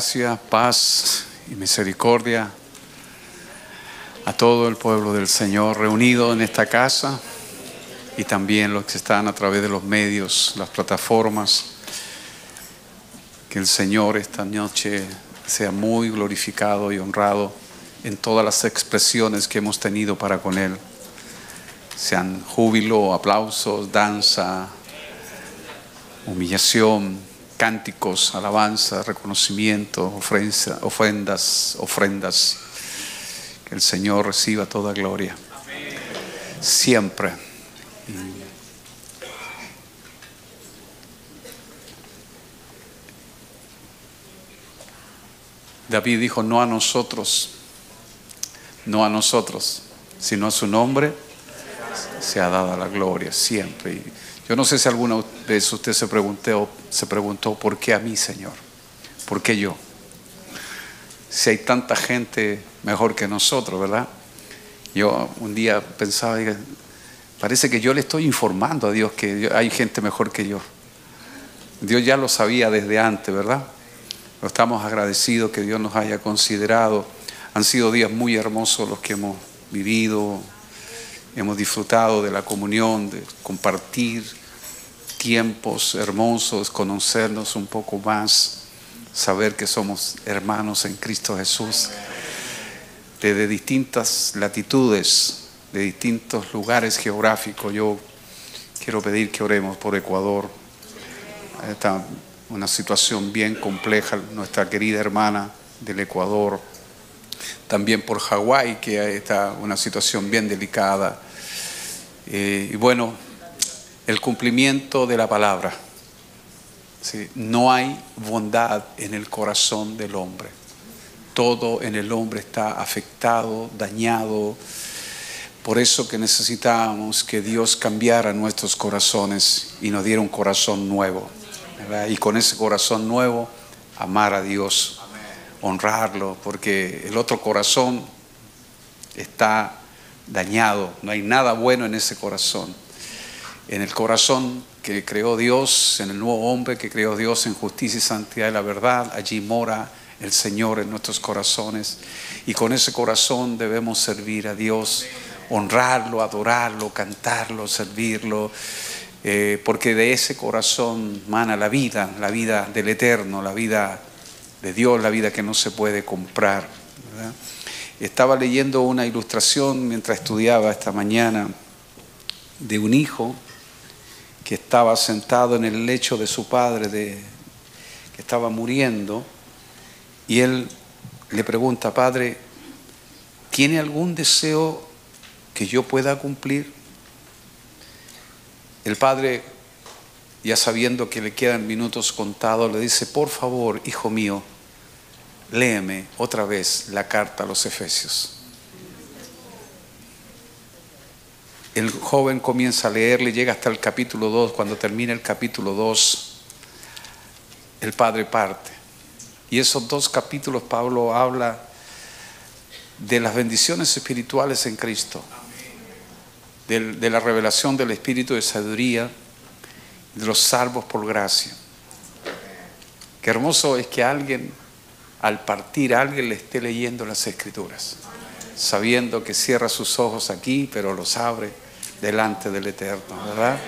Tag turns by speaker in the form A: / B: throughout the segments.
A: Gracia, paz y misericordia a todo el pueblo del Señor reunido en esta casa y también los que están a través de los medios, las plataformas. Que el Señor esta noche sea muy glorificado y honrado en todas las expresiones que hemos tenido para con Él. Sean júbilo, aplausos, danza, humillación, cánticos, alabanza, reconocimiento, ofrendas, ofrendas. Que el Señor reciba toda gloria. Siempre. David dijo, no a nosotros, no a nosotros, sino a su nombre se ha dado la gloria siempre. Yo no sé si alguna vez usted se preguntó, se preguntó, ¿por qué a mí, Señor? ¿Por qué yo? Si hay tanta gente mejor que nosotros, ¿verdad? Yo un día pensaba, parece que yo le estoy informando a Dios que hay gente mejor que yo. Dios ya lo sabía desde antes, ¿verdad? Estamos agradecidos que Dios nos haya considerado. Han sido días muy hermosos los que hemos vivido, hemos disfrutado de la comunión, de compartir tiempos hermosos, conocernos un poco más, saber que somos hermanos en Cristo Jesús, desde distintas latitudes, de distintos lugares geográficos. Yo quiero pedir que oremos por Ecuador. Está una situación bien compleja, nuestra querida hermana del Ecuador. También por Hawái, que está una situación bien delicada. Eh, y bueno, el cumplimiento de la palabra. No hay bondad en el corazón del hombre. Todo en el hombre está afectado, dañado. Por eso que necesitamos que Dios cambiara nuestros corazones y nos diera un corazón nuevo. Y con ese corazón nuevo, amar a Dios, honrarlo, porque el otro corazón está dañado, no hay nada bueno en ese corazón. En el corazón que creó Dios, en el nuevo hombre que creó Dios en justicia y santidad y la verdad, allí mora el Señor en nuestros corazones. Y con ese corazón debemos servir a Dios, honrarlo, adorarlo, cantarlo, servirlo eh, porque de ese corazón mana la vida, la vida del eterno, la vida de Dios, la vida que no se puede comprar. Estaba leyendo una ilustración mientras estudiaba esta mañana de un hijo que estaba sentado en el lecho de su padre, de, que estaba muriendo, y él le pregunta, Padre, ¿tiene algún deseo que yo pueda cumplir? El padre, ya sabiendo que le quedan minutos contados, le dice, por favor, hijo mío, léeme otra vez la carta a los Efesios. El joven comienza a leerle, llega hasta el capítulo 2, cuando termina el capítulo 2, el padre parte. Y esos dos capítulos Pablo habla de las bendiciones espirituales en Cristo de, la revelación del Espíritu de sabiduría, de los salvos por gracia. Qué hermoso es que alguien, al partir, alguien le esté leyendo las Escrituras, sabiendo que cierra sus ojos aquí, pero los abre delante del Eterno, ¿verdad?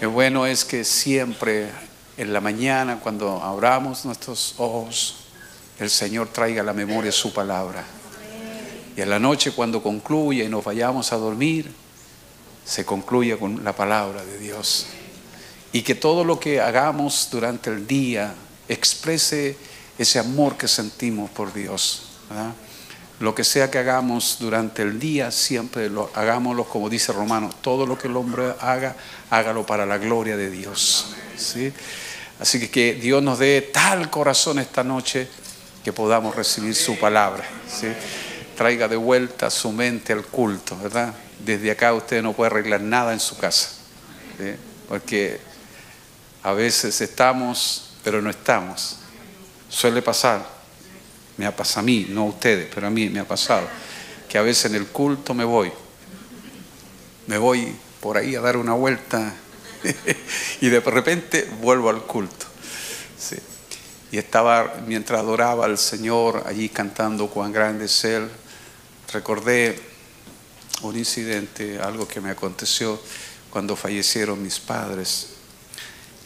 A: Qué bueno es que siempre en la mañana, cuando abramos nuestros ojos, el Señor traiga a la memoria su palabra. Y en la noche, cuando concluya y nos vayamos a dormir, se concluya con la palabra de Dios. Y que todo lo que hagamos durante el día exprese ese amor que sentimos por Dios. Lo que sea que hagamos durante el día, siempre lo hagámoslo como dice Romano, todo lo que el hombre haga, hágalo para la gloria de Dios. ¿sí? Así que que Dios nos dé tal corazón esta noche que podamos recibir su palabra. Traiga de vuelta su mente al culto, ¿verdad? desde acá usted no puede arreglar nada en su casa, porque a veces estamos, pero no estamos. Suele pasar, me ha pasado a mí, no a ustedes, pero a mí me ha pasado, que a veces en el culto me voy, me voy por ahí a dar una vuelta y de repente vuelvo al culto. Y estaba, mientras adoraba al Señor, allí cantando cuán grande es Él, recordé un incidente, algo que me aconteció cuando fallecieron mis padres.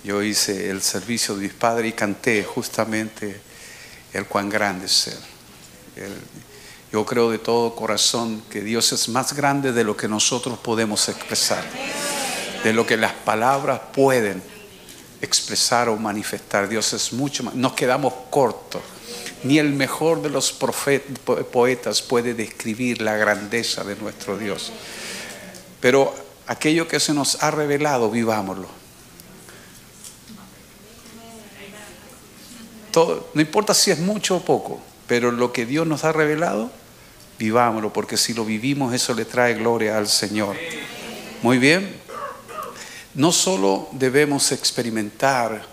A: Yo hice el servicio de mis padres y canté justamente el cuán grande es Él. yo creo de todo corazón que Dios es más grande de lo que nosotros podemos expresar, de lo que las palabras pueden expresar o manifestar. Dios es mucho más. Nos quedamos cortos. Ni el mejor de los poetas puede describir la grandeza de nuestro Dios. Pero aquello que se nos ha revelado, vivámoslo. No importa si es mucho o poco, pero lo que Dios nos ha revelado, vivámoslo, porque si lo vivimos, eso le trae gloria al Señor. Muy bien. No solo debemos experimentar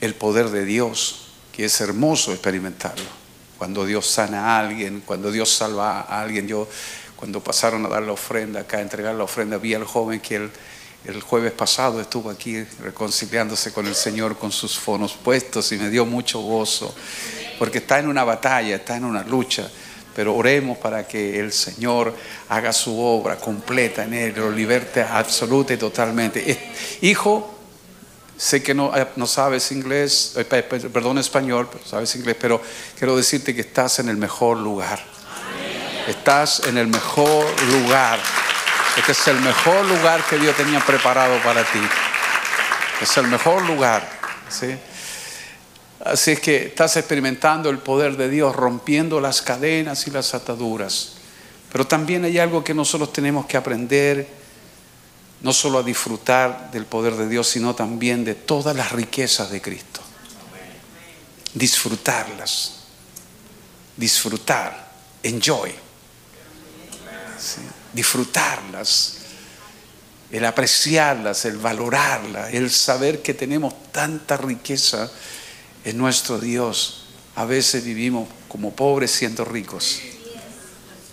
A: el poder de Dios, que es hermoso experimentarlo. Cuando Dios sana a alguien, cuando Dios salva a alguien. Yo, cuando pasaron a dar la ofrenda acá, a entregar la ofrenda, vi al joven que el, el jueves pasado estuvo aquí reconciliándose con el Señor con sus fonos puestos y me dio mucho gozo, porque está en una batalla, está en una lucha pero oremos para que el Señor haga su obra completa en él, lo liberte absoluta y totalmente. Hijo, sé que no, eh, no sabes inglés, eh, perdón español, pero sabes inglés, pero quiero decirte que estás en el mejor lugar. Estás en el mejor lugar. Este es el mejor lugar que Dios tenía preparado para ti. Es el mejor lugar. ¿sí? Así es que estás experimentando el poder de Dios rompiendo las cadenas y las ataduras. Pero también hay algo que nosotros tenemos que aprender, no solo a disfrutar del poder de Dios, sino también de todas las riquezas de Cristo. Disfrutarlas. Disfrutar. Enjoy. Disfrutarlas. El apreciarlas, el valorarlas, el saber que tenemos tanta riqueza en nuestro Dios. A veces vivimos como pobres siendo ricos.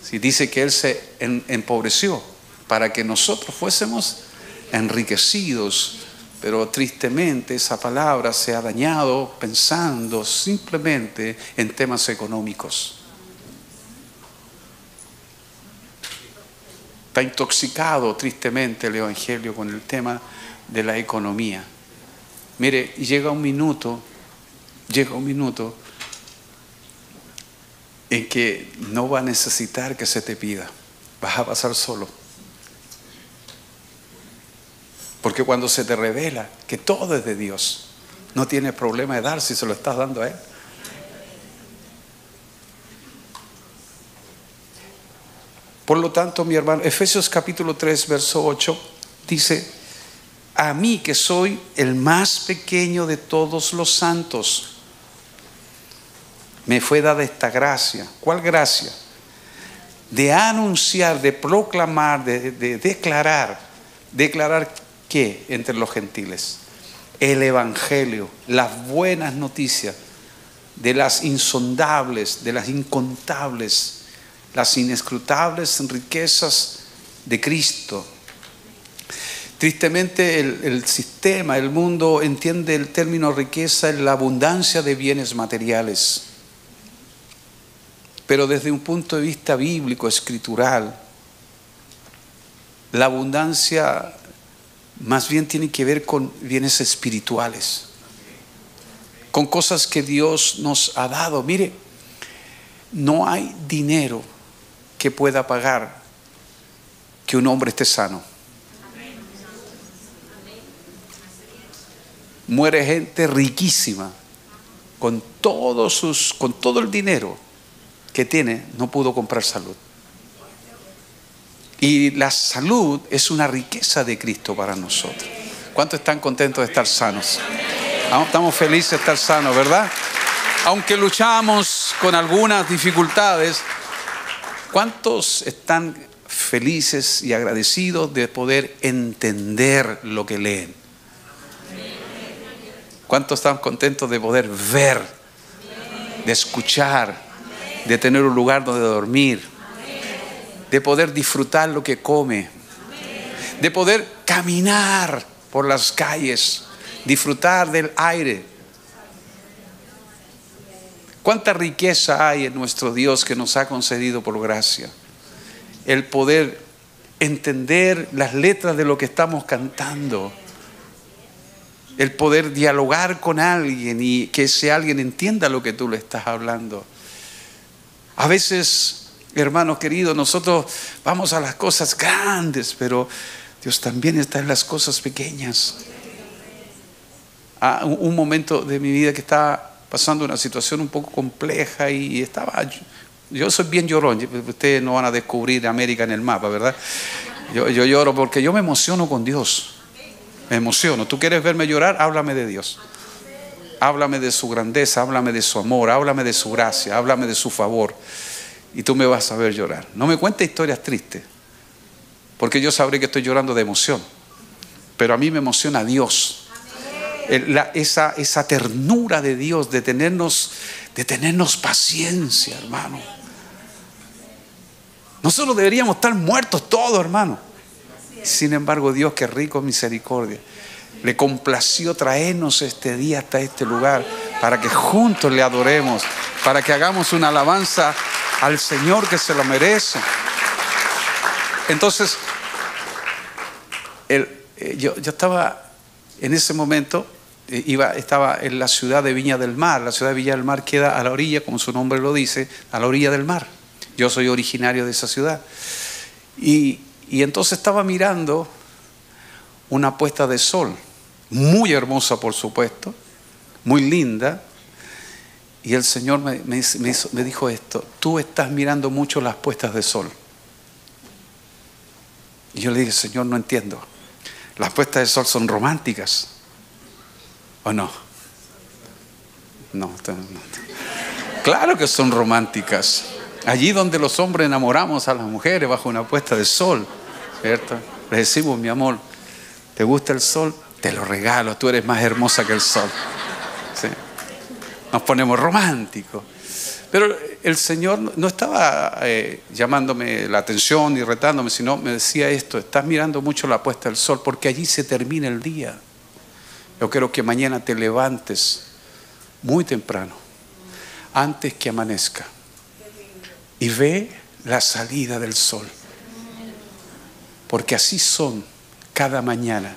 A: Si dice que Él se empobreció para que nosotros fuésemos enriquecidos, pero tristemente esa palabra se ha dañado pensando simplemente en temas económicos. Está intoxicado tristemente el Evangelio con el tema de la economía. Mire, llega un minuto llega un minuto en que no va a necesitar que se te pida, vas a pasar solo. Porque cuando se te revela que todo es de Dios, no tienes problema de dar si se lo estás dando a Él. Por lo tanto, mi hermano, Efesios capítulo 3, verso 8, dice, a mí que soy el más pequeño de todos los santos, me fue dada esta gracia. ¿Cuál gracia? De anunciar, de proclamar, de, declarar. ¿Declarar qué entre los gentiles? El Evangelio, las buenas noticias de las insondables, de las incontables, las inescrutables riquezas de Cristo. Tristemente el, el, sistema, el mundo entiende el término riqueza en la abundancia de bienes materiales. Pero desde un punto de vista bíblico, escritural, la abundancia más bien tiene que ver con bienes espirituales, con cosas que Dios nos ha dado. Mire, no hay dinero que pueda pagar que un hombre esté sano. Muere gente riquísima con todos sus con todo el dinero que tiene no pudo comprar salud. Y la salud es una riqueza de Cristo para nosotros. ¿Cuántos están contentos de estar sanos? Estamos felices de estar sanos, ¿verdad? Aunque luchamos con algunas dificultades, ¿cuántos están felices y agradecidos de poder entender lo que leen? ¿Cuántos están contentos de poder ver, de escuchar, de tener un lugar donde dormir, de poder disfrutar lo que come, de poder caminar por las calles, disfrutar del aire. Cuánta riqueza hay en nuestro Dios que nos ha concedido por gracia. El poder entender las letras de lo que estamos cantando. El poder dialogar con alguien y que ese alguien entienda lo que tú le estás hablando. A veces, hermanos queridos, nosotros vamos a las cosas grandes, pero Dios también está en las cosas pequeñas. Ah, un momento de mi vida que estaba pasando una situación un poco compleja y estaba... Yo soy bien llorón, ustedes no van a descubrir América en el mapa, ¿verdad? Yo, lloro porque yo me emociono con Dios. Me emociono. ¿Tú quieres verme llorar? Háblame de Dios. Háblame de su grandeza, háblame de su amor, háblame de su gracia, háblame de su favor. Y tú me vas a ver llorar. No me cuentes historias tristes, porque yo sabré que estoy llorando de emoción. Pero a mí me emociona Dios esa, esa ternura de Dios, de tenernos, de tenernos paciencia, hermano. Nosotros deberíamos estar muertos todos, hermano. Sin embargo, Dios, que rico en misericordia, le complació traernos este día hasta este lugar para que juntos le adoremos, para que hagamos una alabanza al Señor que se lo merece. Entonces, eh, yo, yo estaba en ese momento eh, iba, estaba en la ciudad de Viña del Mar. La ciudad de Viña del Mar queda a la orilla, como su nombre lo dice, a la orilla del mar. Yo soy originario de esa ciudad. Y, entonces estaba mirando una puesta de sol, muy hermosa por supuesto, muy linda. Y el Señor me, me, dijo esto, tú estás mirando mucho las puestas de sol. Y yo le dije, Señor, no entiendo. Las puestas de sol son románticas. ¿O no? No, Claro que son románticas. Allí donde los hombres enamoramos a las mujeres bajo una puesta de sol, ¿cierto? Les decimos, mi amor, ¿te gusta el sol? Te lo regalo, tú eres más hermosa que el sol. Nos ponemos románticos. Pero el Señor no estaba eh, llamándome la atención y retándome, sino me decía esto, estás mirando mucho la puesta del sol porque allí se termina el día. Yo quiero que mañana te levantes muy temprano, antes que amanezca, y ve la salida del sol. Porque así son cada mañana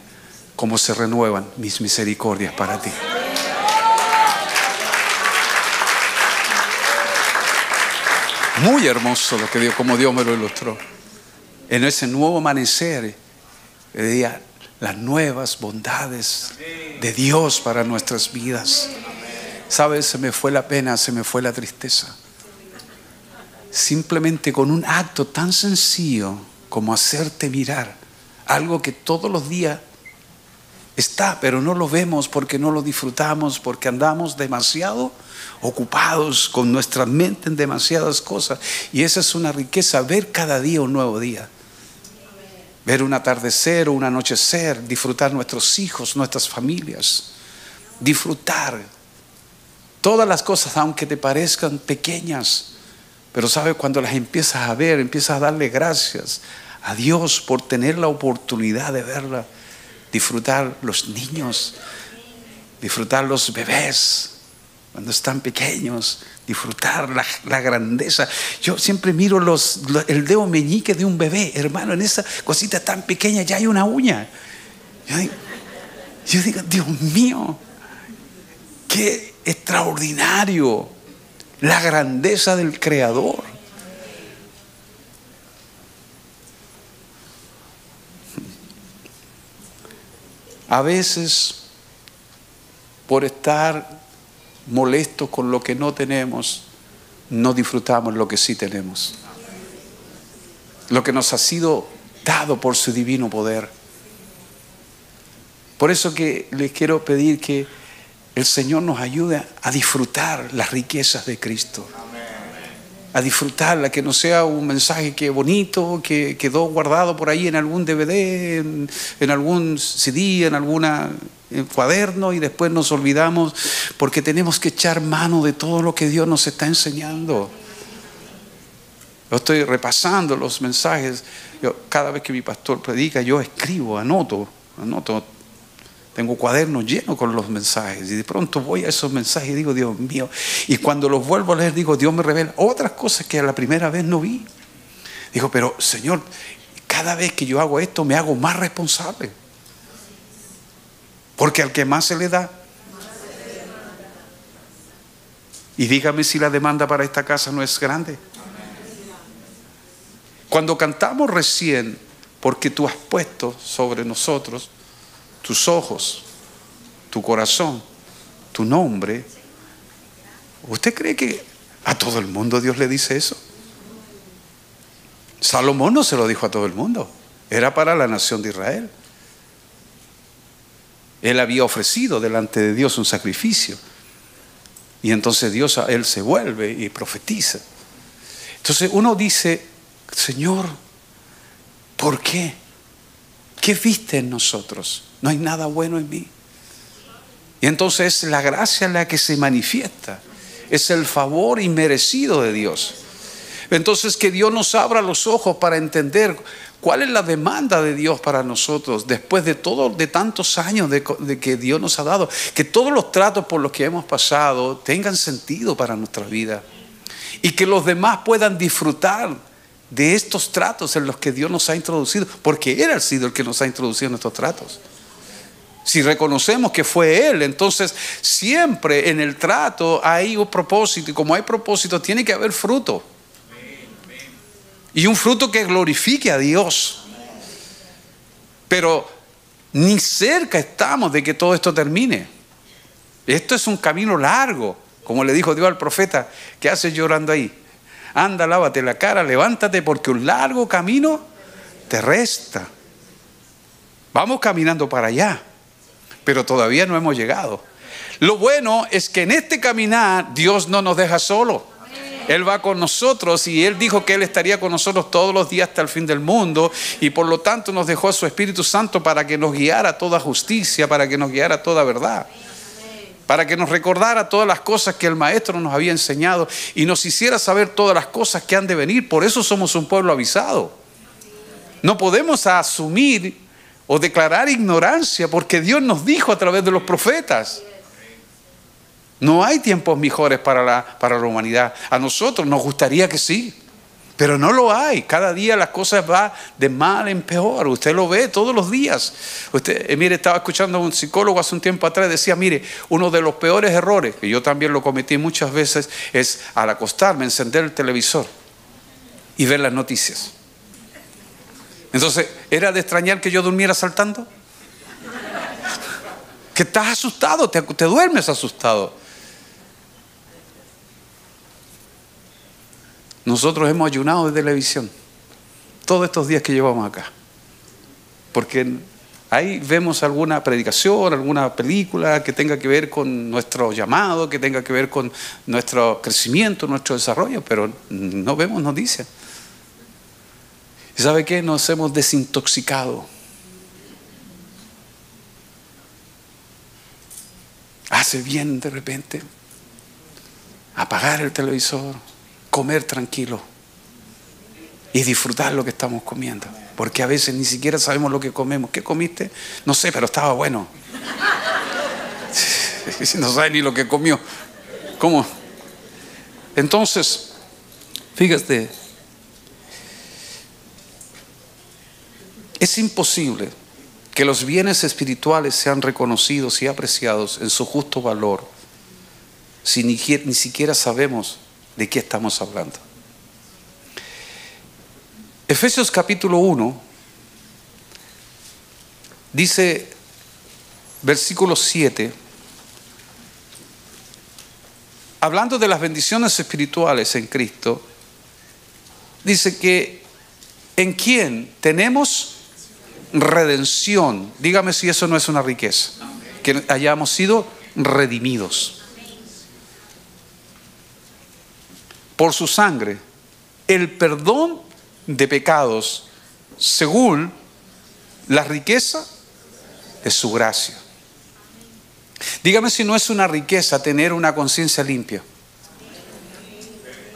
A: como se renuevan mis misericordias para ti. Muy hermoso lo que Dios, como Dios me lo ilustró. En ese nuevo amanecer, veía las nuevas bondades de Dios para nuestras vidas. ¿Sabes? Se me fue la pena, se me fue la tristeza. Simplemente con un acto tan sencillo como hacerte mirar algo que todos los días está, pero no lo vemos porque no lo disfrutamos, porque andamos demasiado ocupados con nuestra mente en demasiadas cosas. Y esa es una riqueza, ver cada día un nuevo día. Ver un atardecer o un anochecer, disfrutar nuestros hijos, nuestras familias. Disfrutar todas las cosas, aunque te parezcan pequeñas. Pero sabes, cuando las empiezas a ver, empiezas a darle gracias a Dios por tener la oportunidad de verla. Disfrutar los niños, disfrutar los bebés, cuando están pequeños, disfrutar la, grandeza. Yo siempre miro los, el dedo meñique de un bebé, hermano, en esa cosita tan pequeña ya hay una uña. Yo digo, Dios mío, qué extraordinario la grandeza del Creador. A veces, por estar molestos con lo que no tenemos, no disfrutamos lo que sí tenemos. Lo que nos ha sido dado por su divino poder. Por eso que les quiero pedir que el Señor nos ayude a disfrutar las riquezas de Cristo. A disfrutarla, que no sea un mensaje que bonito, que quedó guardado por ahí en algún DVD, en, en algún CD, en alguna cuaderno y después nos olvidamos porque tenemos que echar mano de todo lo que Dios nos está enseñando. Yo estoy repasando los mensajes. Yo, cada vez que mi pastor predica, yo escribo, anoto, anoto Tengo cuadernos llenos con los mensajes y de pronto voy a esos mensajes y digo, Dios mío, y cuando los vuelvo a leer digo, Dios me revela otras cosas que a la primera vez no vi. Digo, pero Señor, cada vez que yo hago esto me hago más responsable. Porque al que más se le da. Y dígame si la demanda para esta casa no es grande. Cuando cantamos recién, porque tú has puesto sobre nosotros tus ojos, tu corazón, tu nombre. ¿Usted cree que a todo el mundo Dios le dice eso? Salomón no se lo dijo a todo el mundo, era para la nación de Israel. Él había ofrecido delante de Dios un sacrificio. Y entonces Dios a él se vuelve y profetiza. Entonces uno dice, Señor, ¿por qué? ¿Qué viste en nosotros? no hay nada bueno en mí. Y entonces la gracia la que se manifiesta, es el favor inmerecido de Dios. Entonces que Dios nos abra los ojos para entender cuál es la demanda de Dios para nosotros después de todo, de tantos años de, que Dios nos ha dado, que todos los tratos por los que hemos pasado tengan sentido para nuestra vida y que los demás puedan disfrutar de estos tratos en los que Dios nos ha introducido, porque Él ha sido el que nos ha introducido en estos tratos. Si reconocemos que fue Él, entonces siempre en el trato hay un propósito y como hay propósito tiene que haber fruto. Y un fruto que glorifique a Dios. Pero ni cerca estamos de que todo esto termine. Esto es un camino largo, como le dijo Dios al profeta, ¿qué haces llorando ahí? Anda, lávate la cara, levántate porque un largo camino te resta. Vamos caminando para allá pero todavía no hemos llegado. Lo bueno es que en este caminar Dios no nos deja solo. Él va con nosotros y Él dijo que Él estaría con nosotros todos los días hasta el fin del mundo y por lo tanto nos dejó a su Espíritu Santo para que nos guiara toda justicia, para que nos guiara toda verdad, para que nos recordara todas las cosas que el Maestro nos había enseñado y nos hiciera saber todas las cosas que han de venir. Por eso somos un pueblo avisado. No podemos asumir o declarar ignorancia, porque Dios nos dijo a través de los profetas. No hay tiempos mejores para la, para la humanidad. A nosotros nos gustaría que sí, pero no lo hay. Cada día las cosas van de mal en peor. Usted lo ve todos los días. Eh, mire, estaba escuchando a un psicólogo hace un tiempo atrás, decía, mire, uno de los peores errores, que yo también lo cometí muchas veces, es al acostarme, encender el televisor y ver las noticias. Entonces, ¿era de extrañar que yo durmiera saltando? Que estás asustado, te duermes asustado. Nosotros hemos ayunado de televisión todos estos días que llevamos acá. Porque ahí vemos alguna predicación, alguna película que tenga que ver con nuestro llamado, que tenga que ver con nuestro crecimiento, nuestro desarrollo, pero no vemos noticias. ¿Y sabe qué? Nos hemos desintoxicado. Hace bien de repente apagar el televisor, comer tranquilo y disfrutar lo que estamos comiendo. Porque a veces ni siquiera sabemos lo que comemos. ¿Qué comiste? No sé, pero estaba bueno. No sabe ni lo que comió. ¿Cómo? Entonces, fíjate, Es imposible que los bienes espirituales sean reconocidos y apreciados en su justo valor si ni, ni siquiera sabemos de qué estamos hablando. Efesios capítulo 1 dice, versículo 7, hablando de las bendiciones espirituales en Cristo, dice que en quien tenemos redención. Dígame si eso no es una riqueza. Que hayamos sido redimidos. Por su sangre. El perdón de pecados según la riqueza de su gracia. Dígame si no es una riqueza tener una conciencia limpia.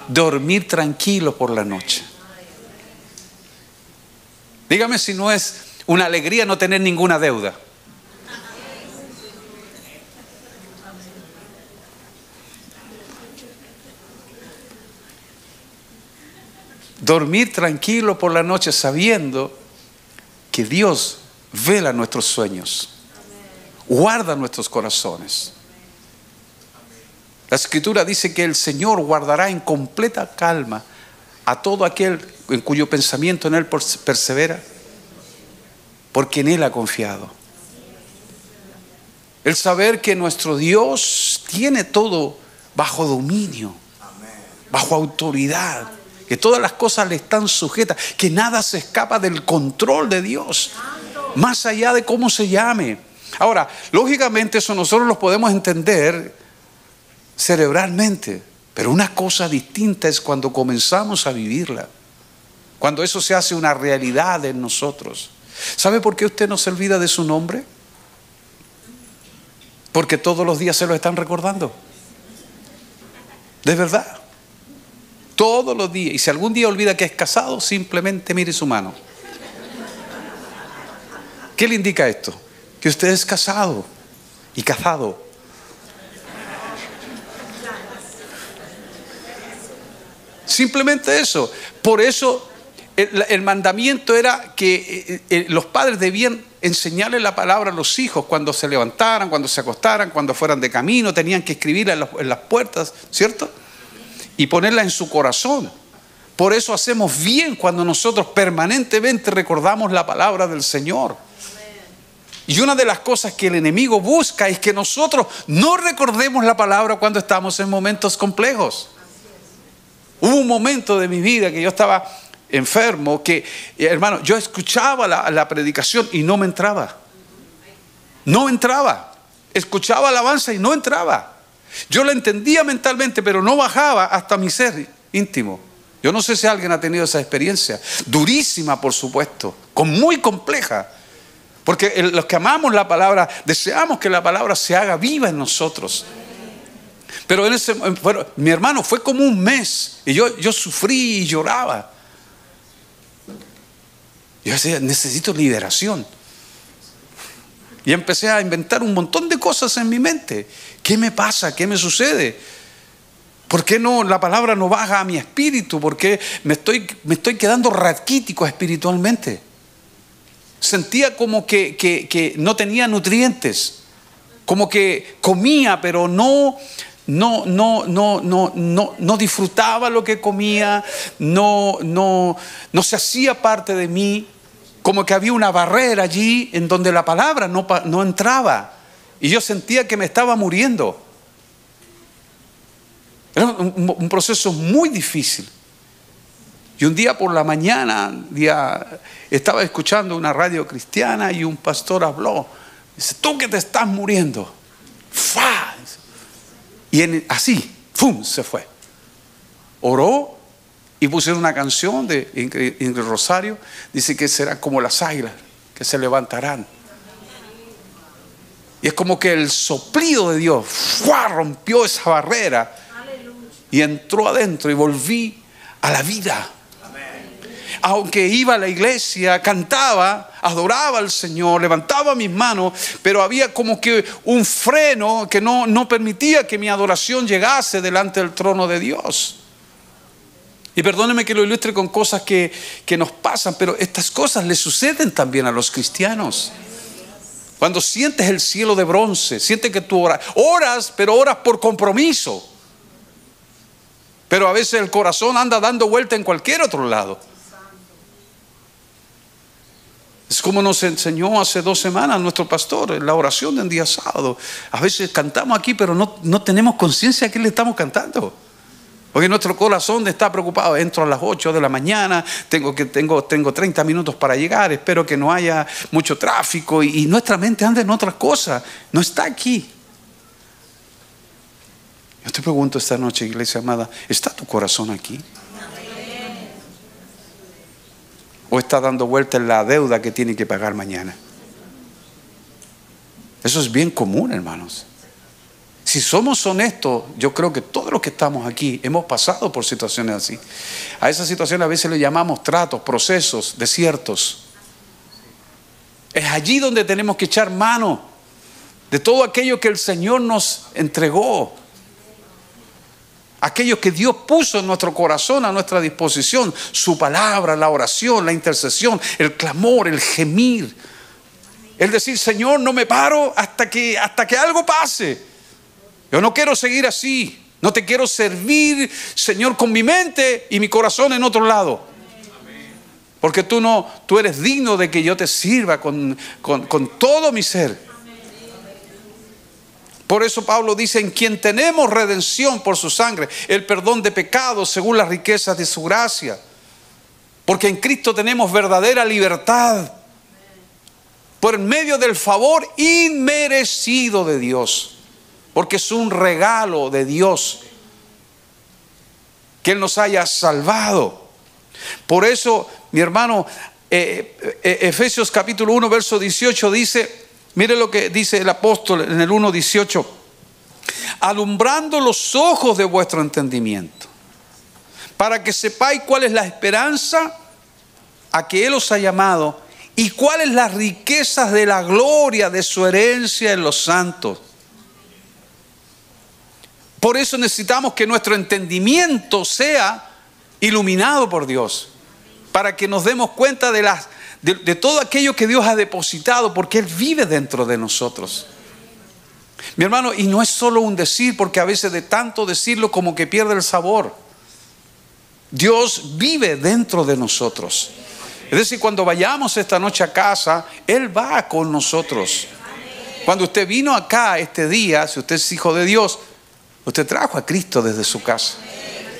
A: Dormir tranquilo por la noche. Dígame si no es una alegría no tener ninguna deuda. Dormir tranquilo por la noche sabiendo que Dios vela nuestros sueños, guarda nuestros corazones. La escritura dice que el Señor guardará en completa calma a todo aquel en cuyo pensamiento en Él persevera, porque en Él ha confiado. El saber que nuestro Dios tiene todo bajo dominio, bajo autoridad, que todas las cosas le están sujetas, que nada se escapa del control de Dios, más allá de cómo se llame. Ahora, lógicamente eso nosotros lo podemos entender cerebralmente, pero una cosa distinta es cuando comenzamos a vivirla, cuando eso se hace una realidad en nosotros. ¿Sabe por qué usted no se olvida de su nombre? Porque todos los días se lo están recordando. De verdad. Todos los días. Y si algún día olvida que es casado, simplemente mire su mano. ¿Qué le indica esto? Que usted es casado y casado. Simplemente eso. Por eso el, mandamiento era que eh, eh, los padres debían enseñarle la palabra a los hijos cuando se levantaran, cuando se acostaran, cuando fueran de camino, tenían que escribirla en, las puertas, ¿cierto? Y ponerla en su corazón. Por eso hacemos bien cuando nosotros permanentemente recordamos la palabra del Señor. Y una de las cosas que el enemigo busca es que nosotros no recordemos la palabra cuando estamos en momentos complejos. Hubo un momento de mi vida que yo estaba enfermo que, hermano, yo escuchaba la, predicación y no me entraba. No entraba. Escuchaba alabanza y no entraba. Yo la entendía mentalmente, pero no bajaba hasta mi ser íntimo. Yo no sé si alguien ha tenido esa experiencia. Durísima, por supuesto, con muy compleja. Porque los que amamos la palabra, deseamos que la palabra se haga viva en nosotros. Pero en ese, bueno, mi hermano fue como un mes y yo, yo sufrí y lloraba. Yo decía, necesito liberación. Y empecé a inventar un montón de cosas en mi mente. ¿Qué me pasa? ¿Qué me sucede? ¿Por qué no la palabra no baja a mi espíritu? ¿Por qué me estoy, me estoy quedando raquítico espiritualmente? Sentía como que, que no tenía nutrientes, como que comía, pero no, no, no, no, no, no, no disfrutaba lo que comía, no, no, no se hacía parte de mí como que había una barrera allí en donde la palabra no, no entraba. Y yo sentía que me estaba muriendo. Era un, proceso muy difícil. Y un día por la mañana, día, estaba escuchando una radio cristiana y un pastor habló. Dice, tú que te estás muriendo. ¡Fa! Y así, ¡fum! se fue. Oró y pusieron una canción de Ingrid Rosario, dice que serán como las águilas, que se levantarán. Y es como que el soplido de Dios rompió esa barrera y entró adentro y volví a la vida. Aunque iba a la iglesia, cantaba, adoraba al Señor, levantaba mis manos, pero había como que un freno que no, no permitía que mi adoración llegase delante del trono de Dios. Y perdóneme que lo ilustre con cosas que, nos pasan, pero estas cosas le suceden también a los cristianos. Cuando sientes el cielo de bronce, sientes que tú oras, oras, pero oras por compromiso. Pero a veces el corazón anda dando vuelta en cualquier otro lado. Es como nos enseñó hace dos semanas nuestro pastor en la oración de un día sábado. A veces cantamos aquí, pero no, no tenemos conciencia de que le estamos cantando. Porque nuestro corazón está preocupado. Entro a las 8 de la mañana, tengo, que, tengo, tengo 30 minutos para llegar, espero que no haya mucho tráfico y, nuestra mente anda en otras cosas. No está aquí. Yo te pregunto esta noche, iglesia amada, ¿está tu corazón aquí? ¿O está dando vuelta en la deuda que tiene que pagar mañana? Eso es bien común, hermanos. Si somos honestos, yo creo que todos los que estamos aquí hemos pasado por situaciones así. A esas situaciones a veces le llamamos tratos, procesos, desiertos. Es allí donde tenemos que echar mano de todo aquello que el Señor nos entregó. aquello que Dios puso en nuestro corazón, a nuestra disposición, su palabra, la oración, la intercesión, el clamor, el gemir. El decir, Señor, no me paro hasta que, hasta que algo pase. Yo no quiero seguir así. No te quiero servir, Señor, con mi mente y mi corazón en otro lado. Porque tú no, tú eres digno de que yo te sirva con, con todo mi ser. Por eso Pablo dice, en quien tenemos redención por su sangre, el perdón de pecados según las riquezas de su gracia. Porque en Cristo tenemos verdadera libertad por medio del favor inmerecido de Dios. Porque es un regalo de Dios que Él nos haya salvado. Por eso, mi hermano, eh, eh, Efesios capítulo 1, verso 18 dice, Mire lo que dice el apóstol en el 1.18. Alumbrando los ojos de vuestro entendimiento, para que sepáis cuál es la esperanza a que Él os ha llamado y cuáles las riquezas de la gloria de su herencia en los santos. Por eso necesitamos que nuestro entendimiento sea iluminado por Dios, para que nos demos cuenta de las de, todo aquello que Dios ha depositado, porque Él vive dentro de nosotros. Mi hermano, y no es solo un decir, porque a veces de tanto decirlo como que pierde el sabor. Dios vive dentro de nosotros. Es decir, cuando vayamos esta noche a casa, Él va con nosotros. Cuando usted vino acá este día, si usted es hijo de Dios, usted trajo a Cristo desde su casa.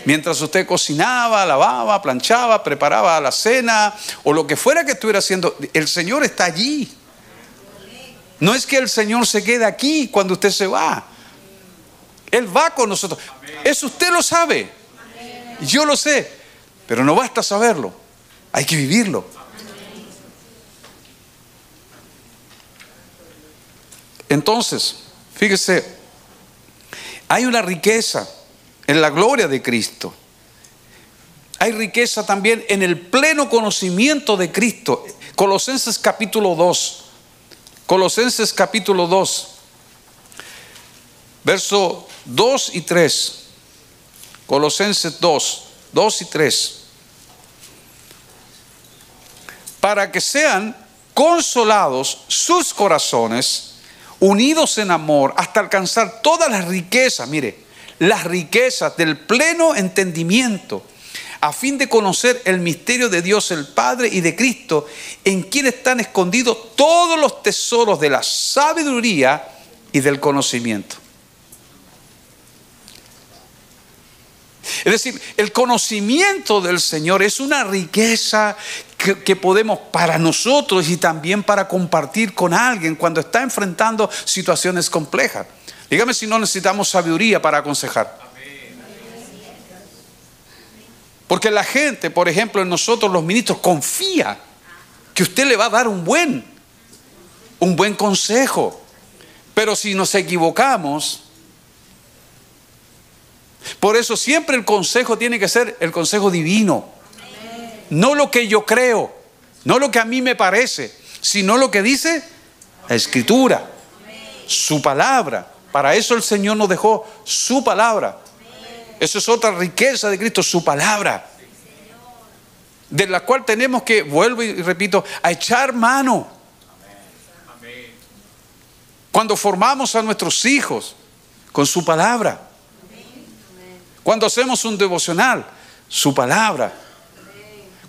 A: Mientras usted cocinaba, lavaba, planchaba, preparaba la cena o lo que fuera que estuviera haciendo, el Señor está allí. No es que el Señor se quede aquí cuando usted se va. Él va con nosotros. Eso usted lo sabe. Yo lo sé. Pero no basta saberlo. Hay que vivirlo. Entonces, fíjese, hay una riqueza en la gloria de Cristo. Hay riqueza también en el pleno conocimiento de Cristo. Colosenses capítulo 2. Colosenses capítulo 2. Verso 2 y 3. Colosenses 2, 2 y 3. Para que sean consolados sus corazones, unidos en amor, hasta alcanzar todas las riquezas. Mire, las riquezas del pleno entendimiento, a fin de conocer el misterio de Dios el Padre y de Cristo, en quien están escondidos todos los tesoros de la sabiduría y del conocimiento. Es decir, el conocimiento del Señor es una riqueza que, podemos para nosotros y también para compartir con alguien cuando está enfrentando situaciones complejas. Dígame si no necesitamos sabiduría para aconsejar. Porque la gente, por ejemplo, en nosotros los ministros, confía que usted le va a dar un buen, un buen consejo. Pero si nos equivocamos, por eso siempre el consejo tiene que ser el consejo divino. No lo que yo creo, no lo que a mí me parece, sino lo que dice la escritura, su palabra. Para eso el Señor nos dejó su palabra. Eso es otra riqueza de Cristo, su palabra. De la cual tenemos que, vuelvo y repito, a echar mano. Cuando formamos a nuestros hijos con su palabra. Cuando hacemos un devocional, su palabra.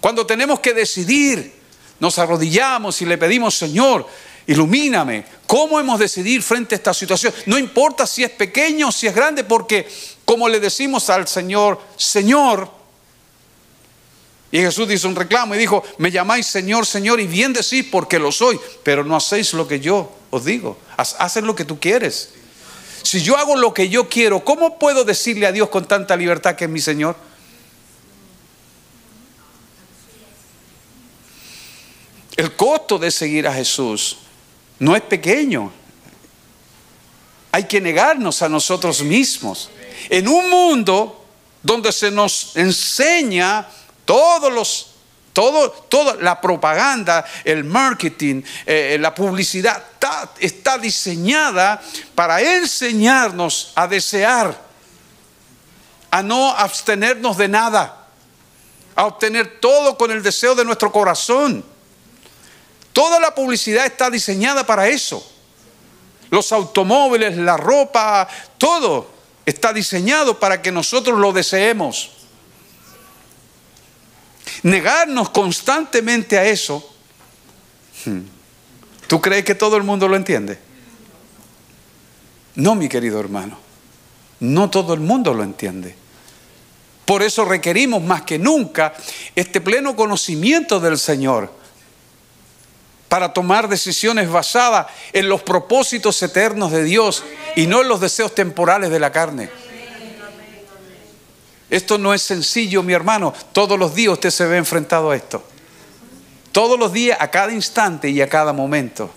A: Cuando tenemos que decidir, nos arrodillamos y le pedimos, Señor, ilumíname. ¿Cómo hemos de decidir frente a esta situación? No importa si es pequeño o si es grande, porque como le decimos al Señor, Señor, y Jesús hizo un reclamo y dijo, me llamáis Señor, Señor, y bien decís porque lo soy, pero no hacéis lo que yo os digo, hacen lo que tú quieres. Si yo hago lo que yo quiero, ¿cómo puedo decirle a Dios con tanta libertad que es mi Señor? El costo de seguir a Jesús no es pequeño. Hay que negarnos a nosotros mismos. En un mundo donde se nos enseña todos los todo, toda la propaganda, el marketing, eh, la publicidad está diseñada para enseñarnos a desear a no abstenernos de nada, a obtener todo con el deseo de nuestro corazón. Toda la publicidad está diseñada para eso. Los automóviles, la ropa, todo está diseñado para que nosotros lo deseemos. Negarnos constantemente a eso, hmm, ¿tú crees que todo el mundo lo entiende? No, mi querido hermano, no todo el mundo lo entiende. Por eso requerimos más que nunca este pleno conocimiento del Señor para tomar decisiones basadas en los propósitos eternos de Dios y no en los deseos temporales de la carne. Esto no es sencillo, mi hermano. Todos los días usted se ve enfrentado a esto. Todos los días, a cada instante y a cada momento.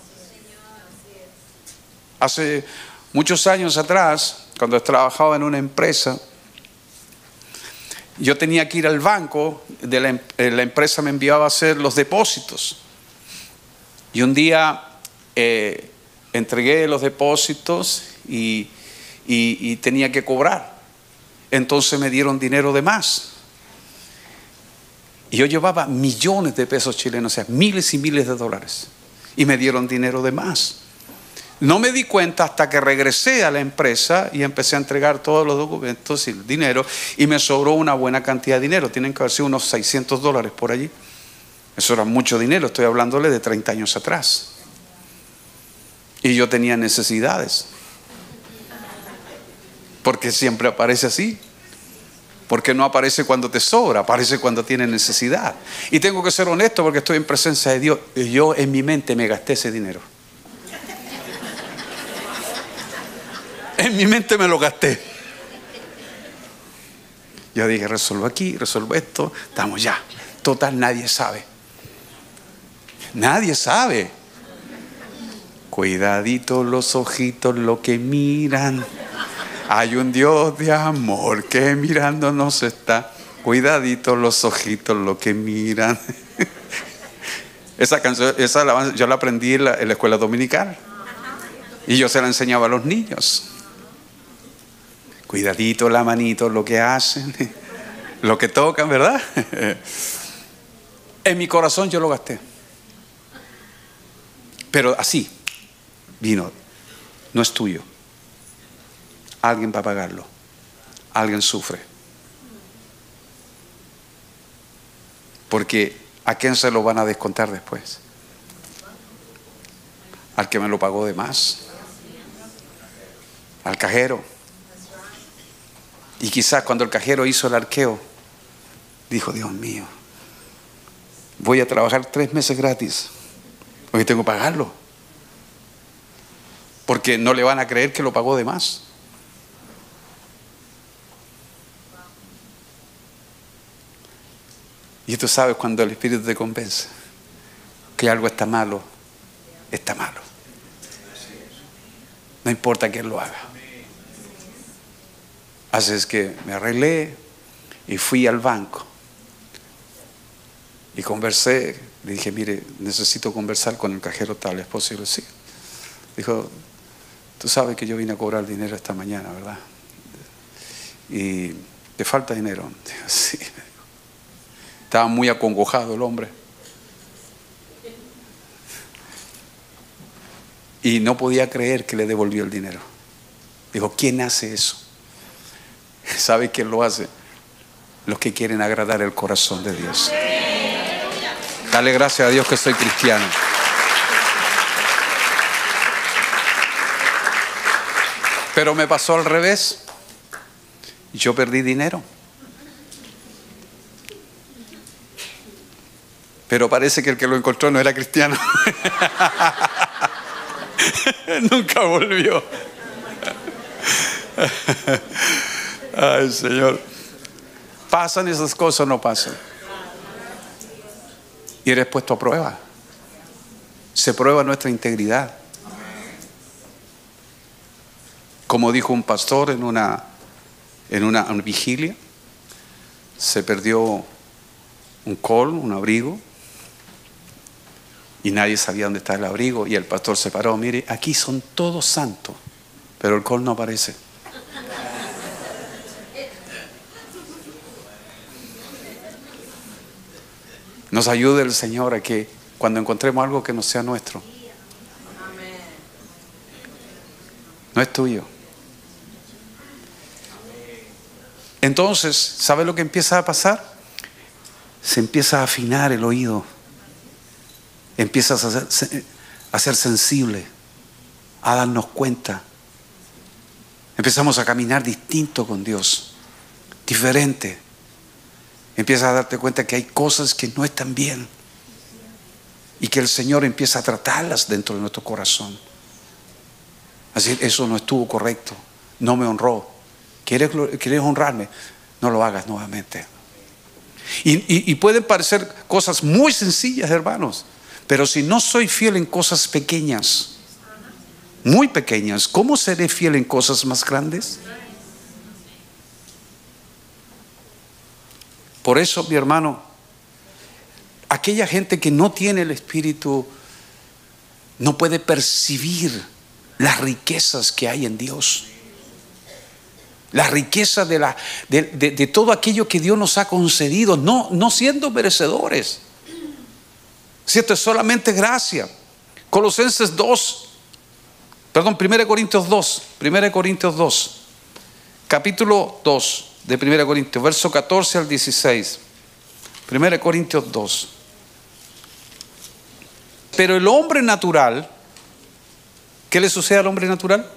A: Hace muchos años atrás, cuando trabajaba en una empresa, yo tenía que ir al banco, em, eh, la empresa me enviaba a hacer los depósitos. Y un día eh, entregué los depósitos y tenía que cobrar. Entonces me dieron dinero de más. Y yo llevaba millones de pesos chilenos, o sea, miles y miles de dólares. Y me dieron dinero de más. No me di cuenta hasta que regresé a la empresa y empecé a entregar todos los documentos y el dinero y me sobró una buena cantidad de dinero. Tienen que haber sido unos 600 dólares por allí. Eso era mucho dinero, estoy hablándole de 30 años atrás. Y yo tenía necesidades. Porque siempre aparece así. Porque no aparece cuando te sobra, aparece cuando tiene necesidad. Y tengo que ser honesto porque estoy en presencia de Dios. Y yo en mi mente me gasté ese dinero. En mi mente me lo gasté. Yo dije, resuelvo aquí, resuelvo esto, estamos ya. Total, nadie sabe. Nadie sabe. Cuidadito los ojitos lo que miran. Hay un Dios de amor que mirándonos está. Cuidadito los ojitos lo que miran. Esa canción, esa yo la aprendí en la escuela dominical. Y yo se la enseñaba a los niños. Cuidadito la manito, lo que hacen, lo que tocan, ¿verdad? En mi corazón yo lo gasté. Pero así, vino, no es tuyo. Alguien va a pagarlo. Alguien sufre. Porque ¿a quién se lo van a descontar después? Al que me lo pagó de más. Al cajero y quizás cuando el cajero hizo el arqueo, dijo, Dios mío, voy a trabajar tres meses gratis, porque tengo que pagarlo. Porque no le van a creer que lo pagó de más. Y tú sabes cuando el Espíritu te convence que algo está malo, está malo. No importa quién lo haga. Así es que me arreglé y fui al banco. Y conversé, le dije, mire, necesito conversar con el cajero tal, ¿es posible? Sí. Dijo, tú sabes que yo vine a cobrar dinero esta mañana, ¿verdad? Y te falta dinero. Dijo, sí. Estaba muy acongojado el hombre. Y no podía creer que le devolvió el dinero. Dijo, ¿quién hace eso? ¿Sabe quién lo hace? Los que quieren agradar el corazón de Dios. Dale gracias a Dios que soy cristiano. Pero me pasó al revés. Yo perdí dinero. Pero parece que el que lo encontró no era cristiano. Nunca volvió. Ay, Señor. ¿Pasan esas cosas o no pasan? Y eres puesto a prueba. Se prueba nuestra integridad. Como dijo un pastor en una, en una, vigilia, se perdió un col, un abrigo, y nadie sabía dónde estaba el abrigo y el pastor se paró, mire, aquí son todos santos, pero el col no aparece. Nos ayude el Señor a que cuando encontremos algo que no sea nuestro, no es tuyo. Entonces, ¿sabe lo que empieza a pasar? Se empieza a afinar el oído. Empiezas a ser, a ser sensible, a darnos cuenta. Empezamos a caminar distinto con Dios, diferente. Empiezas a darte cuenta que hay cosas que no están bien y que el Señor empieza a tratarlas dentro de nuestro corazón. Así, eso no estuvo correcto, no me honró. ¿Quieres, quieres honrarme? No lo hagas nuevamente. Y, y pueden parecer cosas muy sencillas, hermanos, pero si no soy fiel en cosas pequeñas, muy pequeñas, ¿cómo seré fiel en cosas más grandes? Por eso, mi hermano, aquella gente que no tiene el Espíritu no puede percibir las riquezas que hay en Dios. La riqueza de, la, de, todo aquello que Dios nos ha concedido, no, no siendo merecedores. Si esto es solamente gracia. Colosenses 2, perdón, 1 Corintios 2, 1 Corintios 2, capítulo 2 de 1 Corintios, verso 14 al 16. 1 Corintios 2. Pero el hombre natural, ¿qué le sucede al hombre natural?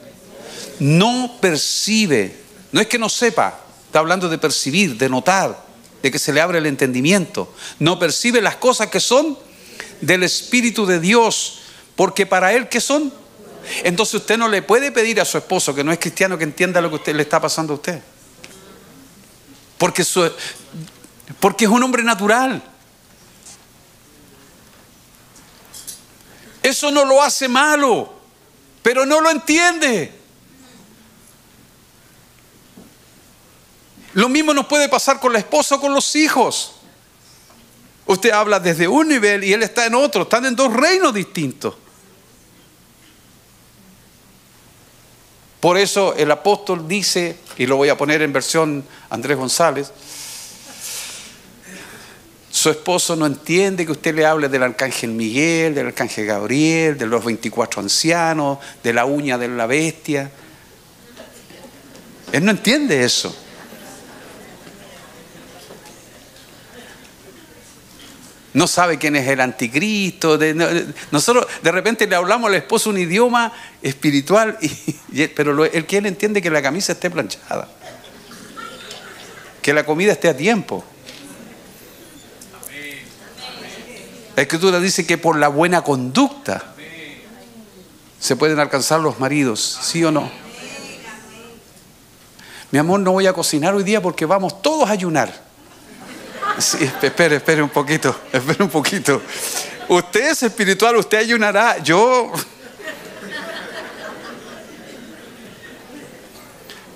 A: No percibe, no es que no sepa, está hablando de percibir, de notar, de que se le abre el entendimiento. No percibe las cosas que son del Espíritu de Dios, porque para él que son. Entonces usted no le puede pedir a su esposo que no es cristiano que entienda lo que usted le está pasando a usted. Porque, porque es un hombre natural. Eso no lo hace malo, pero no lo entiende. Lo mismo nos puede pasar con la esposa o con los hijos. Usted habla desde un nivel y él está en otro, están en dos reinos distintos. Por eso el apóstol dice, y lo voy a poner en versión Andrés González, su esposo no entiende que usted le hable del arcángel Miguel, del arcángel Gabriel, de los 24 ancianos, de la uña de la bestia. Él no entiende eso. No sabe quién es el anticristo. nosotros de repente le hablamos al esposo un idioma espiritual, pero él quiere entiende que la camisa esté planchada, que la comida esté a tiempo. La escritura dice que por la buena conducta se pueden alcanzar los maridos, ¿sí o no? Mi amor, no voy a cocinar hoy día porque vamos todos a ayunar. Sí, espere, espere un poquito, espere un poquito. Usted es espiritual, usted ayunará. Yo.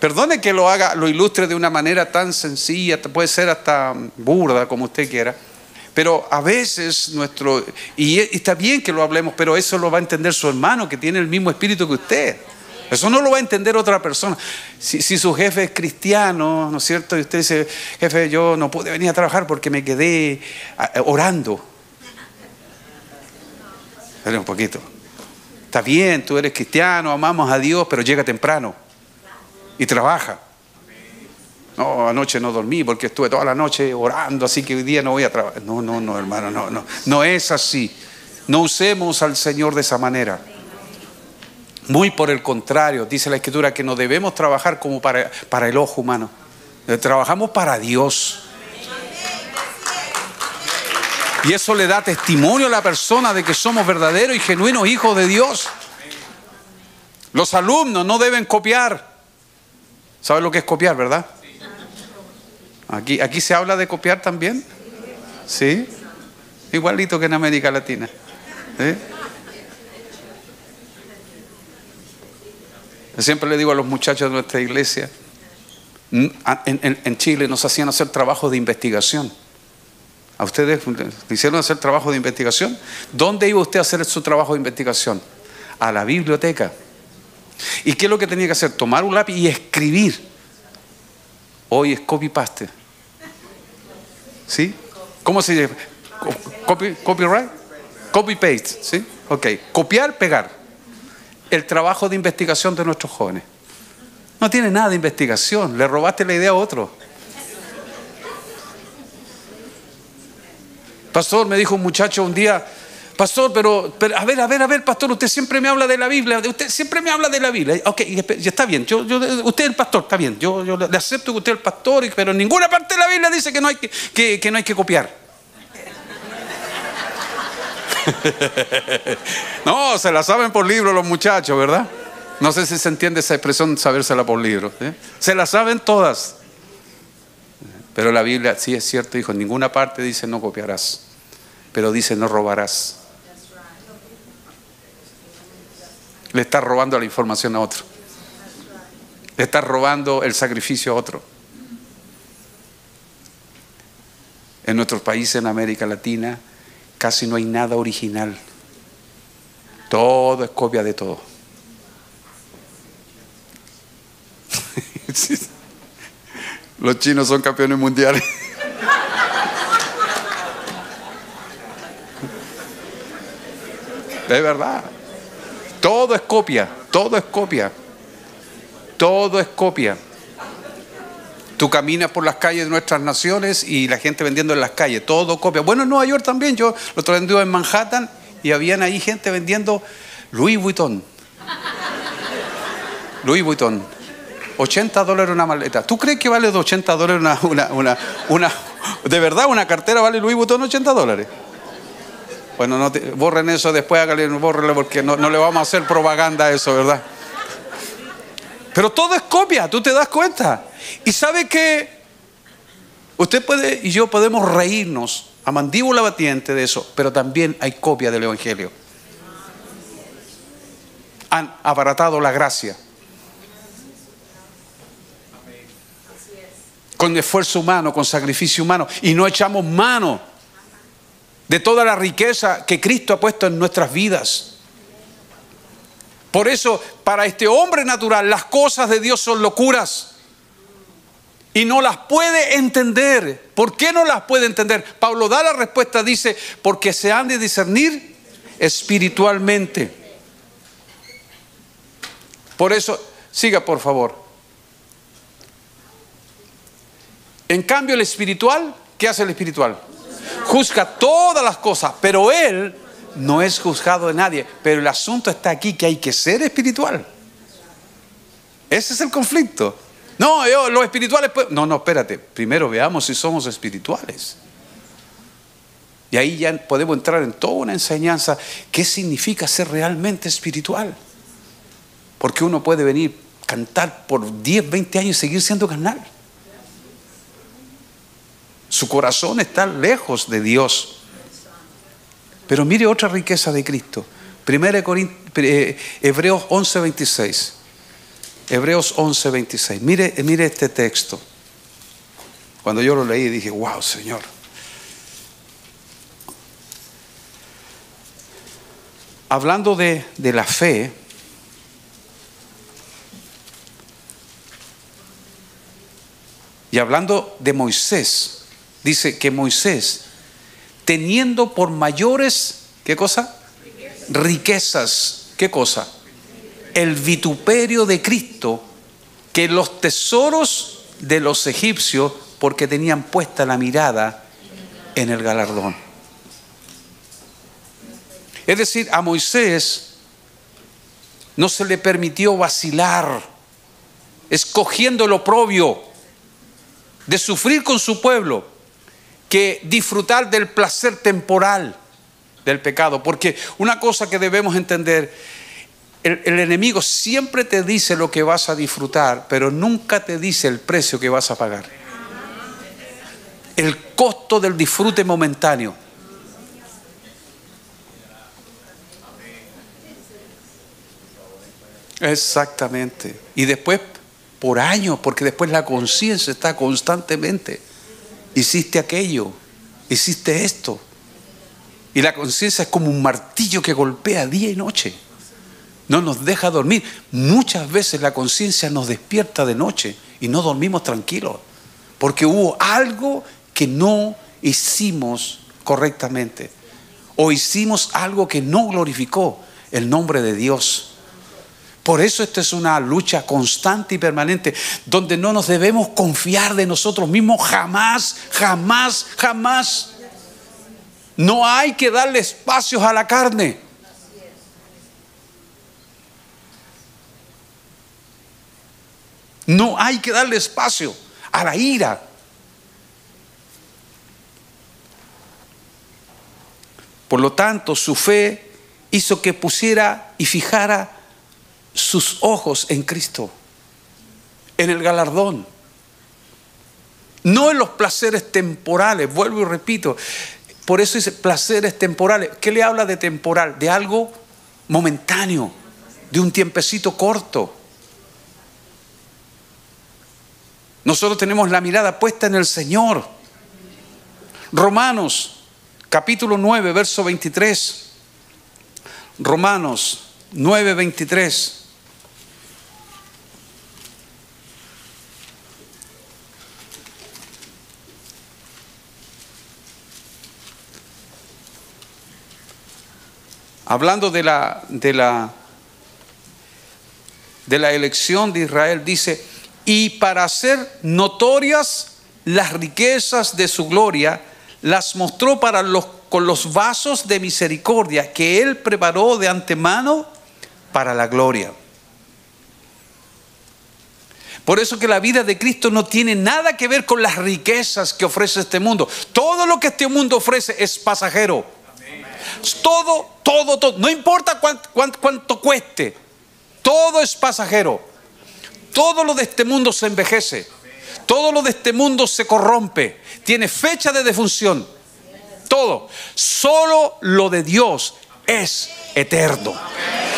A: Perdone que lo haga, lo ilustre de una manera tan sencilla, puede ser hasta burda como usted quiera. Pero a veces nuestro, y está bien que lo hablemos, pero eso lo va a entender su hermano que tiene el mismo espíritu que usted. Eso no lo va a entender otra persona. Si, su jefe es cristiano, ¿no es cierto? Y usted dice, jefe, yo no pude venir a trabajar porque me quedé ah, eh, orando. Espera un poquito. Está bien, tú eres cristiano, amamos a Dios, pero llega temprano y trabaja. No, anoche no dormí porque estuve toda la noche orando, así que hoy día no voy a trabajar. No, no, no, hermano, no, no. No es así. No usemos al Señor de esa manera. Muy por el contrario, dice la Escritura que no debemos trabajar como para, para el ojo humano. Trabajamos para Dios. Y eso le da testimonio a la persona de que somos verdaderos y genuinos hijos de Dios. Los alumnos no deben copiar. ¿Sabes lo que es copiar, verdad? Aquí, aquí se habla de copiar también. ¿Sí? Igualito que en América Latina. Siempre le digo a los muchachos de nuestra iglesia, en, Chile nos hacían hacer trabajo de investigación. ¿A ustedes hicieron hacer trabajo de investigación? ¿Dónde iba usted a hacer su trabajo de investigación? A la biblioteca. ¿Y qué es lo que tenía que hacer? Tomar un lápiz y escribir. Hoy es copy-paste. ¿Sí? ¿Cómo se Copy, copyright. Copy paste, ¿sí? Ok. Copiar, pegar. El trabajo de investigación de nuestros jóvenes. No tiene nada de investigación. Le robaste la idea a otro. Pastor, me dijo un muchacho un día, pastor, pero, a ver, a ver, a ver, pastor, usted siempre me habla de la Biblia, usted siempre me habla de la Biblia. Ok, ya está bien, yo, usted es el pastor, está bien, yo, le acepto que usted es el pastor, pero en ninguna parte de la Biblia dice que no hay que copiar. no, se la saben por libro los muchachos, ¿verdad? No sé si se entiende esa expresión, sabérsela por libro. ¿eh? Se la saben todas. Pero la Biblia, sí es cierto, dijo, en ninguna parte dice no copiarás, pero dice no robarás. Le estás robando la información a otro. Le estás robando el sacrificio a otro. En nuestros países, en América Latina, casi no hay nada original. Todo es copia de todo. Los chinos son campeones mundiales. De verdad. Todo es copia, todo es copia. Todo es copia. Tú caminas por las calles de nuestras naciones y la gente vendiendo en las calles, todo copia. Bueno, en Nueva York también, yo lo traía en Manhattan y habían ahí gente vendiendo Louis Vuitton. Louis Vuitton. 80 dólares una maleta. ¿Tú crees que vale 80 dólares una, una, una, de verdad una cartera vale Louis Vuitton 80 dólares? Bueno, no borren eso después, hágale, bórrenlo porque no, no le vamos a hacer propaganda a eso, ¿verdad? Pero todo es copia, tú te das cuenta. Y sabe que usted puede y yo podemos reírnos a mandíbula batiente de eso, pero también hay copia del Evangelio. Han abaratado la gracia. Con esfuerzo humano, con sacrificio humano. Y no echamos mano de toda la riqueza que Cristo ha puesto en nuestras vidas. Por eso, para este hombre natural, las cosas de Dios son locuras y no las puede entender. ¿Por qué no las puede entender? Pablo da la respuesta, dice, porque se han de discernir espiritualmente. Por eso, siga por favor. En cambio, el espiritual, ¿qué hace el espiritual? Juzga todas las cosas, pero él no es juzgado de nadie. Pero el asunto está aquí que hay que ser espiritual. Ese es el conflicto. No, yo, los espirituales. No, no, espérate. Primero veamos si somos espirituales. Y ahí ya podemos entrar en toda una enseñanza. ¿Qué significa ser realmente espiritual? Porque uno puede venir, cantar por 10, 20 años y seguir siendo carnal. Su corazón está lejos de Dios. Pero mire otra riqueza de Cristo. Eh, Hebreos 11, 26. Hebreos 11, 26. Mire, mire este texto. Cuando yo lo leí dije, wow, Señor. Hablando de, de la fe, y hablando de Moisés, dice que Moisés, teniendo por mayores, ¿qué cosa? Riquezas. ¿Qué cosa? el vituperio de Cristo que los tesoros de los egipcios porque tenían puesta la mirada en el galardón. Es decir, a Moisés no se le permitió vacilar, escogiendo el oprobio de sufrir con su pueblo, que disfrutar del placer temporal del pecado. Porque una cosa que debemos entender el, enemigo siempre te dice lo que vas a disfrutar, pero nunca te dice el precio que vas a pagar. El costo del disfrute momentáneo. Exactamente. Y después, por años, porque después la conciencia está constantemente. Hiciste aquello, hiciste esto. Y la conciencia es como un martillo que golpea día y noche no nos deja dormir. Muchas veces la conciencia nos despierta de noche y no dormimos tranquilos, porque hubo algo que no hicimos correctamente. o hicimos algo que no glorificó el nombre de Dios. Por eso esta es una lucha constante y permanente, donde no nos debemos confiar de nosotros mismos jamás, jamás, jamás. No hay que darle espacios a la carne. No hay que darle espacio a la ira. Por lo tanto, su fe hizo que pusiera y fijara sus ojos en Cristo, en el galardón, no en los placeres temporales, vuelvo y repito, por eso dice placeres temporales. ¿Qué le habla de temporal? De algo momentáneo, de un tiempecito corto. Nosotros tenemos la mirada puesta en el Señor. Romanos, capítulo 9, verso 23. Romanos 9, 23. Hablando de la, de la, de la elección de Israel, dice, y para hacer notorias las riquezas de su gloria, las mostró para los, con los vasos de misericordia que él preparó de antemano para la gloria. Por eso que la vida de Cristo no tiene nada que ver con las riquezas que ofrece este mundo. Todo lo que este mundo ofrece es pasajero. Todo, todo, todo. No importa cuánto, cueste. Todo es pasajero. Todo lo de este mundo se envejece. Todo lo de este mundo se corrompe. Tiene fecha de defunción. Todo. Solo lo de Dios es eterno.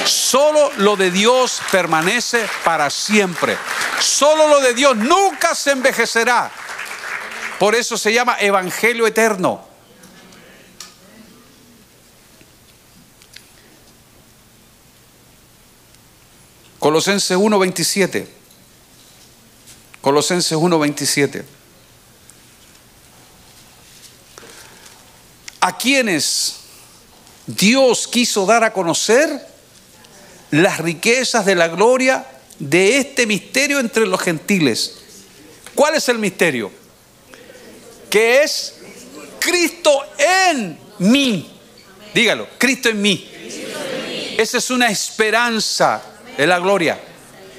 A: Solo lo de Dios permanece para siempre. Solo lo de Dios nunca se envejecerá. Por eso se llama Evangelio eterno. Colosenses 1.27. Colosenses 1.27. A quienes Dios quiso dar a conocer las riquezas de la gloria de este misterio entre los gentiles. ¿Cuál es el misterio? Que es Cristo en mí. Dígalo, Cristo en mí. Esa es una esperanza es la gloria.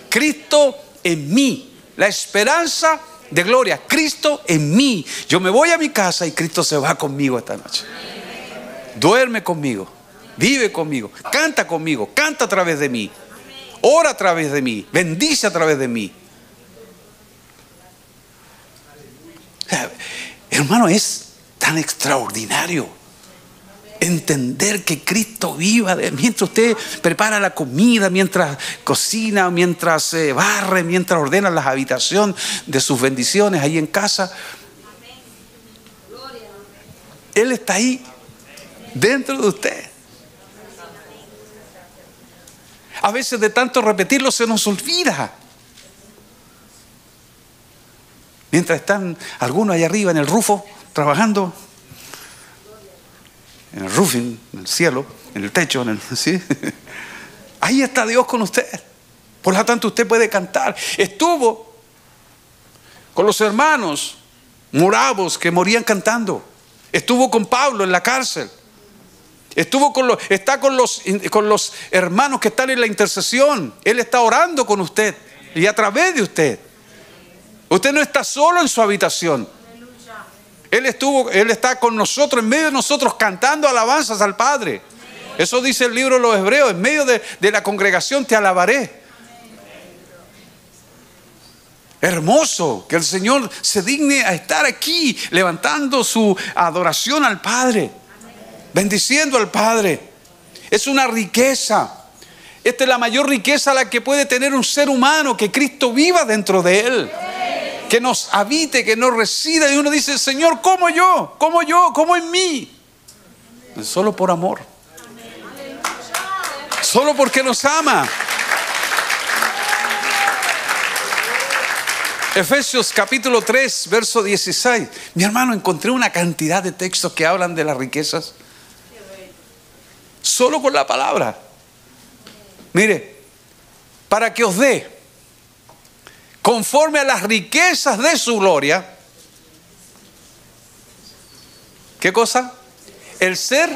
A: Cristo en mí, la esperanza de gloria. Cristo en mí. Yo me voy a mi casa y Cristo se va conmigo esta noche. Duerme conmigo, vive conmigo, canta conmigo, canta a través de mí, ora a través de mí, bendice a través de mí. Hermano, es tan extraordinario entender que Cristo viva mientras usted prepara la comida, mientras cocina, mientras eh, barre, mientras ordena las habitaciones de sus bendiciones ahí en casa. Él está ahí dentro de usted. A veces de tanto repetirlo se nos olvida. Mientras están algunos allá arriba en el rufo trabajando, en el roofing, en el cielo, en el techo, en el, ¿sí? Ahí está Dios con usted. Por lo tanto, usted puede cantar. Estuvo con los hermanos moravos que morían cantando. Estuvo con Pablo en la cárcel. Estuvo con los, está con los, con los hermanos que están en la intercesión. Él está orando con usted y a través de usted. Usted no está solo en su habitación. Él estuvo, Él está con nosotros, en medio de nosotros, cantando alabanzas al Padre. Eso dice el libro de los Hebreos, en medio de, de la congregación te alabaré. Hermoso que el Señor se digne a estar aquí levantando su adoración al Padre, bendiciendo al Padre. Es una riqueza. Esta es la mayor riqueza la que puede tener un ser humano, que Cristo viva dentro de él que nos habite, que nos resida. Y uno dice, Señor, ¿cómo yo? ¿Cómo yo? ¿Cómo en mí? Solo por amor. Solo porque nos ama. Efesios capítulo 3, verso 16. Mi hermano, encontré una cantidad de textos que hablan de las riquezas. Solo con la palabra. Mire, para que os dé, conforme a las riquezas de su gloria, ¿qué cosa? El ser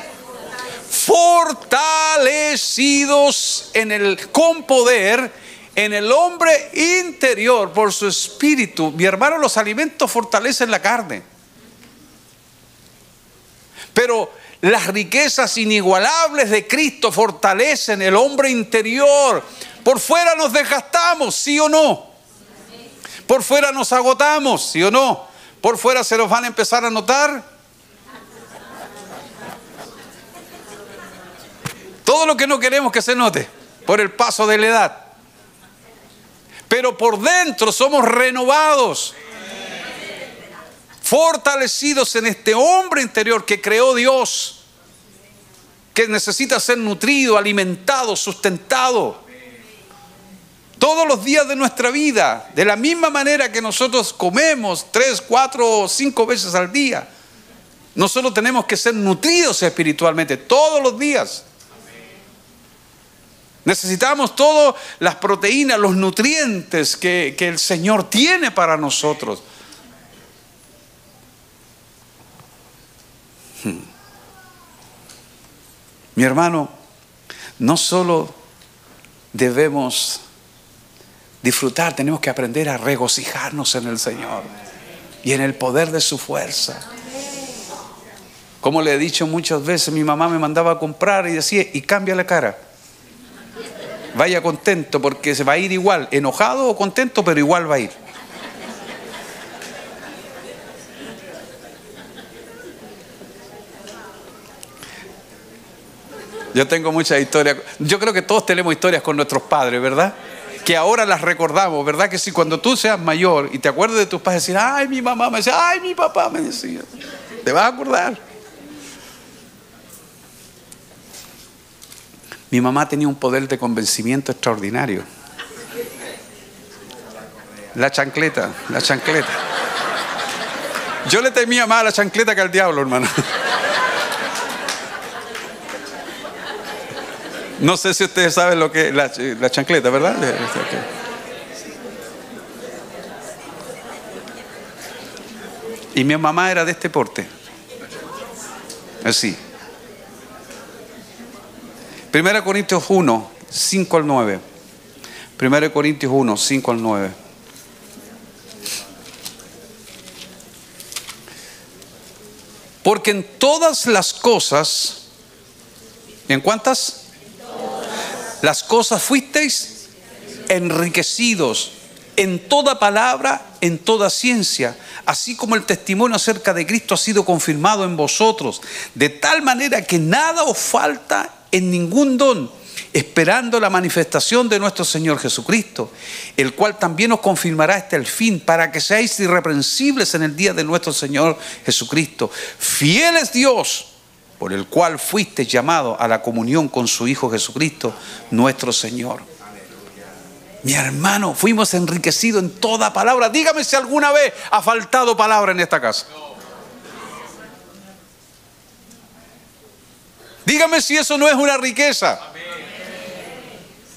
A: fortalecidos en el, con poder en el hombre interior por su espíritu. Mi hermano, los alimentos fortalecen la carne. Pero las riquezas inigualables de Cristo fortalecen el hombre interior. Por fuera nos desgastamos, sí o no. Por fuera nos agotamos, sí o no. Por fuera se nos van a empezar a notar. Todo lo que no queremos que se note por el paso de la edad pero por dentro somos renovados, fortalecidos en este hombre interior que creó Dios, que necesita ser nutrido, alimentado, sustentado. Todos los días de nuestra vida, de la misma manera que nosotros comemos tres, cuatro o cinco veces al día, nosotros tenemos que ser nutridos espiritualmente todos los días. Necesitamos todas las proteínas, los nutrientes que, que el Señor tiene para nosotros. Hmm. Mi hermano, no solo debemos disfrutar, tenemos que aprender a regocijarnos en el Señor y en el poder de su fuerza. Como le he dicho muchas veces, mi mamá me mandaba a comprar y decía, y cambia la cara. Vaya contento porque se va a ir igual, enojado o contento, pero igual va a ir. Yo tengo muchas historias. Yo creo que todos tenemos historias con nuestros padres, ¿verdad? Que ahora las recordamos, ¿verdad? Que si cuando tú seas mayor y te acuerdas de tus padres, decir, ay, mi mamá me decía, ay, mi papá me decía, te vas a acordar. Mi mamá tenía un poder de convencimiento extraordinario. La chancleta, la chancleta. Yo le temía más a la chancleta que al diablo, hermano. No sé si ustedes saben lo que es la, chancleta, ¿verdad? Y mi mamá era de este porte. Así. 1 Corintios 1, 5 al 9. 1 Corintios 1, 5 al 9. Porque en todas las cosas, ¿en cuántas? Las cosas fuisteis enriquecidos en toda palabra, en toda ciencia, así como el testimonio acerca de Cristo ha sido confirmado en vosotros, de tal manera que nada os falta en ningún don, esperando la manifestación de nuestro Señor Jesucristo, el cual también os confirmará hasta el fin, para que seáis irreprensibles en el día de nuestro Señor Jesucristo. Fiel es Dios, por el cual fuiste llamado a la comunión con su Hijo Jesucristo, nuestro Señor. Mi hermano, fuimos enriquecidos en toda palabra. Dígame si alguna vez ha faltado palabra en esta casa. Dígame si eso no es una riqueza.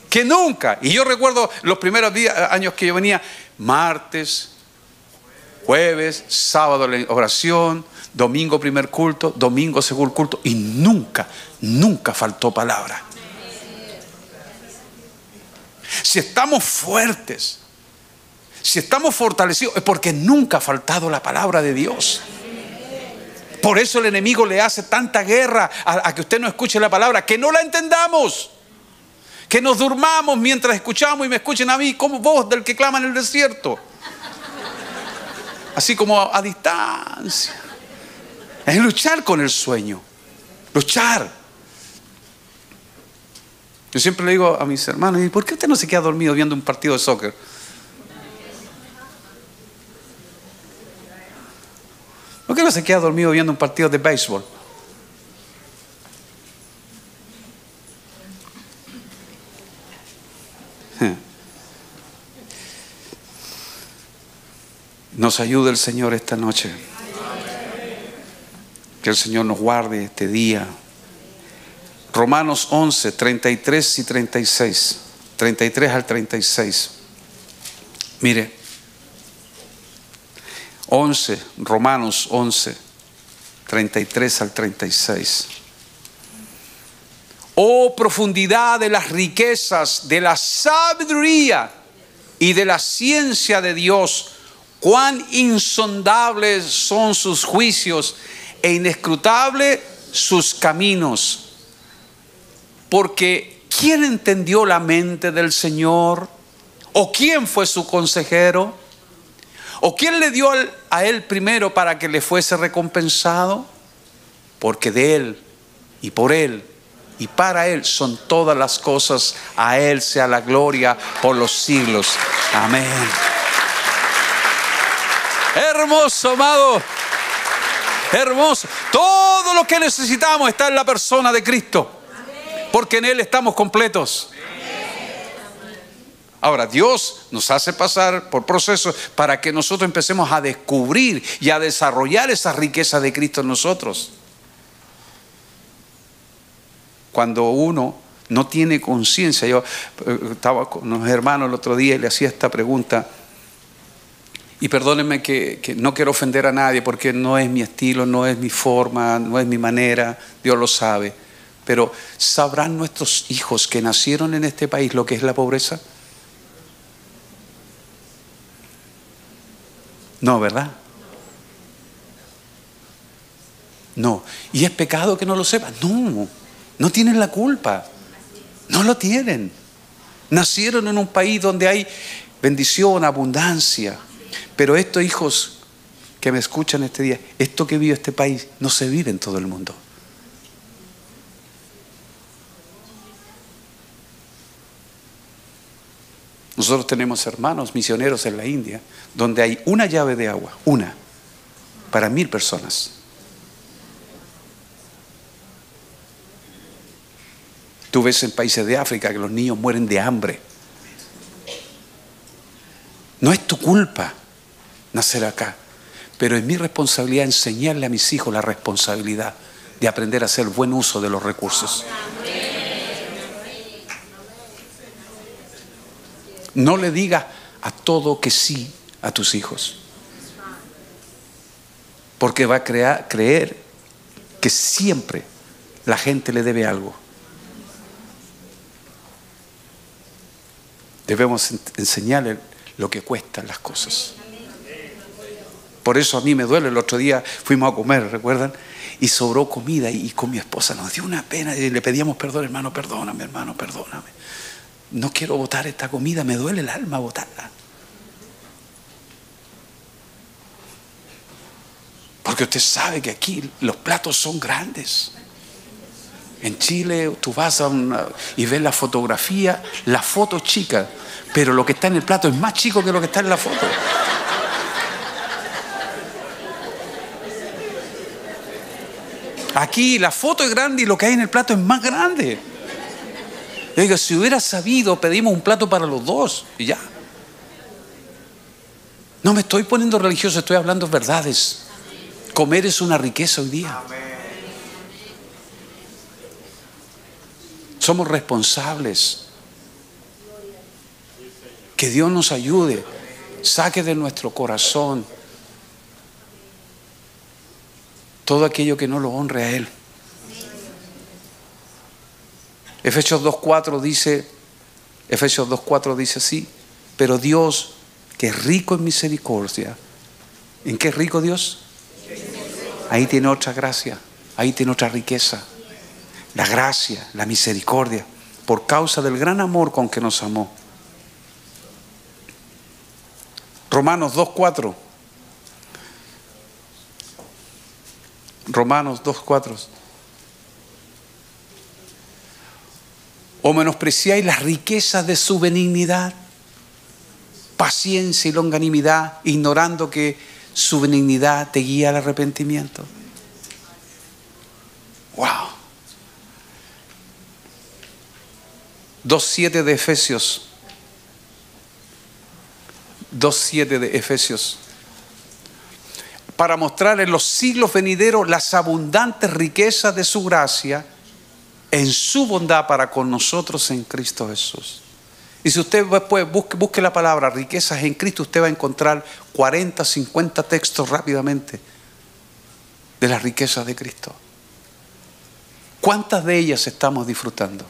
A: Que nunca. Y yo recuerdo los primeros años que yo venía, martes, jueves, sábado oración, domingo primer culto, domingo segundo culto, y nunca, nunca faltó palabra. Si estamos fuertes, si estamos fortalecidos, es porque nunca ha faltado la palabra de Dios. Por eso el enemigo le hace tanta guerra a, que usted no escuche la palabra, que no la entendamos. Que nos durmamos mientras escuchamos y me escuchen a mí como voz del que clama en el desierto. Así como a, distancia. Es luchar con el sueño. Luchar. Yo siempre le digo a mis hermanos, ¿y por qué usted no se queda dormido viendo un partido de soccer? ¿Por qué no se queda dormido viendo un partido de béisbol? Nos ayude el Señor esta noche. Que el Señor nos guarde este día. Romanos 11, 33 y 36. 33 al 36. Mire. 11, Romanos 11, 33 al 36. Oh profundidad de las riquezas, de la sabiduría y de la ciencia de Dios, cuán insondables son sus juicios e inescrutables sus caminos. Porque ¿quién entendió la mente del Señor? ¿O quién fue su consejero? ¿O quién le dio a él primero para que le fuese recompensado? Porque de él y por él y para Él son todas las cosas. A Él sea la gloria por los siglos. Amén. Hermoso, amado. Hermoso. Todo lo que necesitamos está en la persona de Cristo. Porque en Él estamos completos. Ahora, Dios nos hace pasar por procesos para que nosotros empecemos a descubrir y a desarrollar esa riqueza de Cristo en nosotros cuando uno no tiene conciencia. Yo eh, estaba con unos hermanos el otro día y le hacía esta pregunta. Y perdónenme que, que, no quiero ofender a nadie porque no es mi estilo, no es mi forma, no es mi manera, Dios lo sabe. Pero ¿sabrán nuestros hijos que nacieron en este país lo que es la pobreza? No, ¿verdad? No. ¿Y es pecado que no lo sepan? No. No tienen la culpa. No lo tienen. Nacieron en un país donde hay bendición, abundancia. Pero estos hijos que me escuchan este día, esto que vive este país no se vive en todo el mundo. Nosotros tenemos hermanos misioneros en la India, donde hay una llave de agua, una, para mil personas. Tú ves en países de África que los niños mueren de hambre. No es tu culpa nacer acá, pero es mi responsabilidad enseñarle a mis hijos la responsabilidad de aprender a hacer buen uso de los recursos. No le digas a todo que sí a tus hijos, porque va a crear, creer que siempre la gente le debe algo. Debemos enseñarle lo que cuestan las cosas. Por eso a mí me duele. El otro día fuimos a comer, ¿recuerdan? Y sobró comida y con mi esposa nos dio una pena y le pedíamos perdón, hermano, perdóname, hermano, perdóname. No quiero botar esta comida, me duele el alma botarla. Porque usted sabe que aquí los platos son grandes. En Chile tú vas a y ves la fotografía, la foto chica, pero lo que está en el plato es más chico que lo que está en la foto. Aquí la foto es grande y lo que hay en el plato es más grande. Yo si hubiera sabido, pedimos un plato para los dos y ya. No me estoy poniendo religioso, estoy hablando verdades. Comer es una riqueza hoy día. Somos responsables. Que Dios nos ayude. Saque de nuestro corazón todo aquello que no lo honre a Él. Efesios 2.4 dice, Efesios 2.4 dice así, pero Dios, que es rico en misericordia, ¿en qué es rico Dios? Ahí tiene otra gracia, ahí tiene otra riqueza la gracia, la misericordia, por causa del gran amor con que nos amó. Romanos 2.4. Romanos 2.4. O menospreciáis las riquezas de su benignidad, paciencia y longanimidad, ignorando que su benignidad te guía al arrepentimiento. ¡Wow! 2.7 de Efesios. 2.7 de Efesios. Para mostrar en los siglos venideros las abundantes riquezas de su gracia en su bondad para con nosotros en Cristo Jesús. Y si usted después busque, busque la palabra riquezas en Cristo, usted va a encontrar 40, 50 textos rápidamente de las riquezas de Cristo. ¿Cuántas de ellas estamos disfrutando?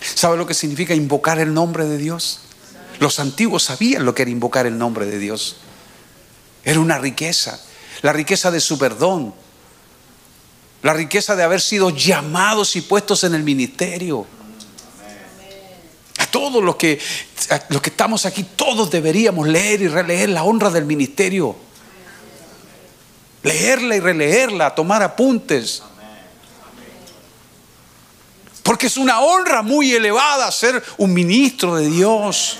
A: ¿Sabe lo que significa invocar el nombre de Dios? Los antiguos sabían lo que era invocar el nombre de Dios. Era una riqueza, la riqueza de su perdón, la riqueza de haber sido llamados y puestos en el ministerio. A todos los que, los que estamos aquí, todos deberíamos leer y releer la honra del ministerio. Leerla y releerla, tomar apuntes. Porque es una honra muy elevada ser un ministro de Dios.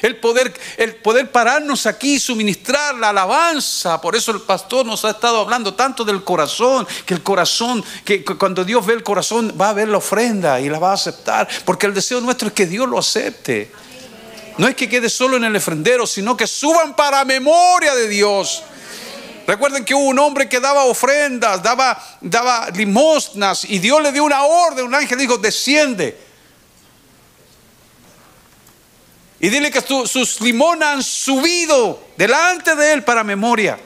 A: El poder, el poder pararnos aquí y suministrar la alabanza. Por eso el pastor nos ha estado hablando tanto del corazón, que el corazón, que cuando Dios ve el corazón va a ver la ofrenda y la va a aceptar. Porque el deseo nuestro es que Dios lo acepte. No es que quede solo en el ofrendero, sino que suban para memoria de Dios. Recuerden que hubo un hombre que daba ofrendas, daba, daba limosnas y Dios le dio una orden, un ángel dijo, desciende Y dile que sus limonas han subido delante de él para memoria.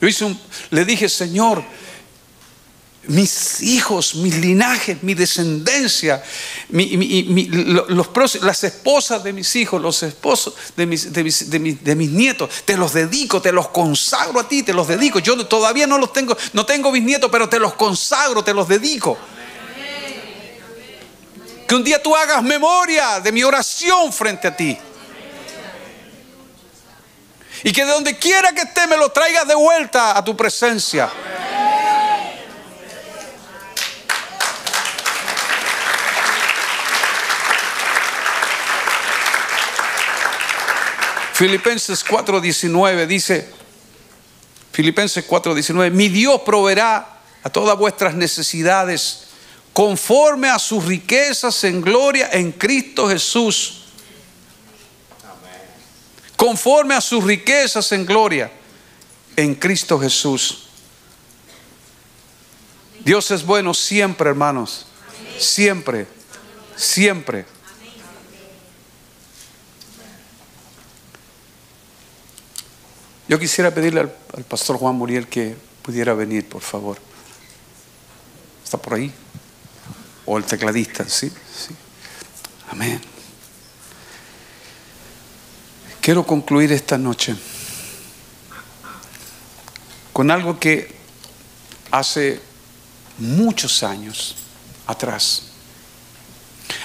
A: Yo hice le dije, Señor, mis hijos, mis linajes, mi descendencia, los, las esposas de mis hijos, los esposos de mis, de, mis, de mis, nietos, te los dedico, te los consagro a ti, te los dedico. Yo todavía no los tengo, no tengo mis nietos, pero te los consagro, te los dedico. Que un día tú hagas memoria de mi oración frente a ti. Y que de donde quiera que esté me lo traigas de vuelta a tu presencia. Filipenses 4:19 dice, Filipenses 4:19, mi Dios proveerá a todas vuestras necesidades conforme a sus riquezas en gloria en Cristo Jesús. Conforme a sus riquezas en gloria en Cristo Jesús. Dios es bueno siempre, hermanos. Siempre, siempre. Yo quisiera pedirle al, pastor Juan Muriel que pudiera venir, por favor. ¿Está por ahí? O el tecladista, ¿sí? ¿sí? Amén. Quiero concluir esta noche con algo que hace muchos años atrás.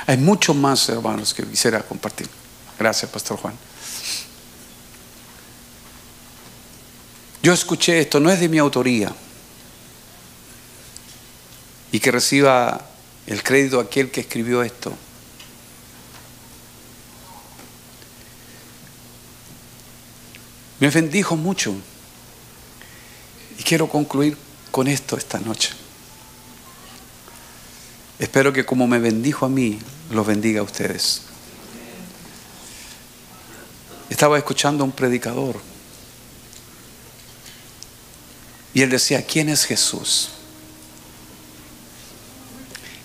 A: Hay muchos más hermanos que quisiera compartir. Gracias, Pastor Juan. Yo escuché esto, no es de mi autoría. Y que reciba el crédito a aquel que escribió esto. Me bendijo mucho. Y quiero concluir con esto esta noche. Espero que como me bendijo a mí, los bendiga a ustedes. Estaba escuchando a un predicador y él decía, ¿quién es Jesús?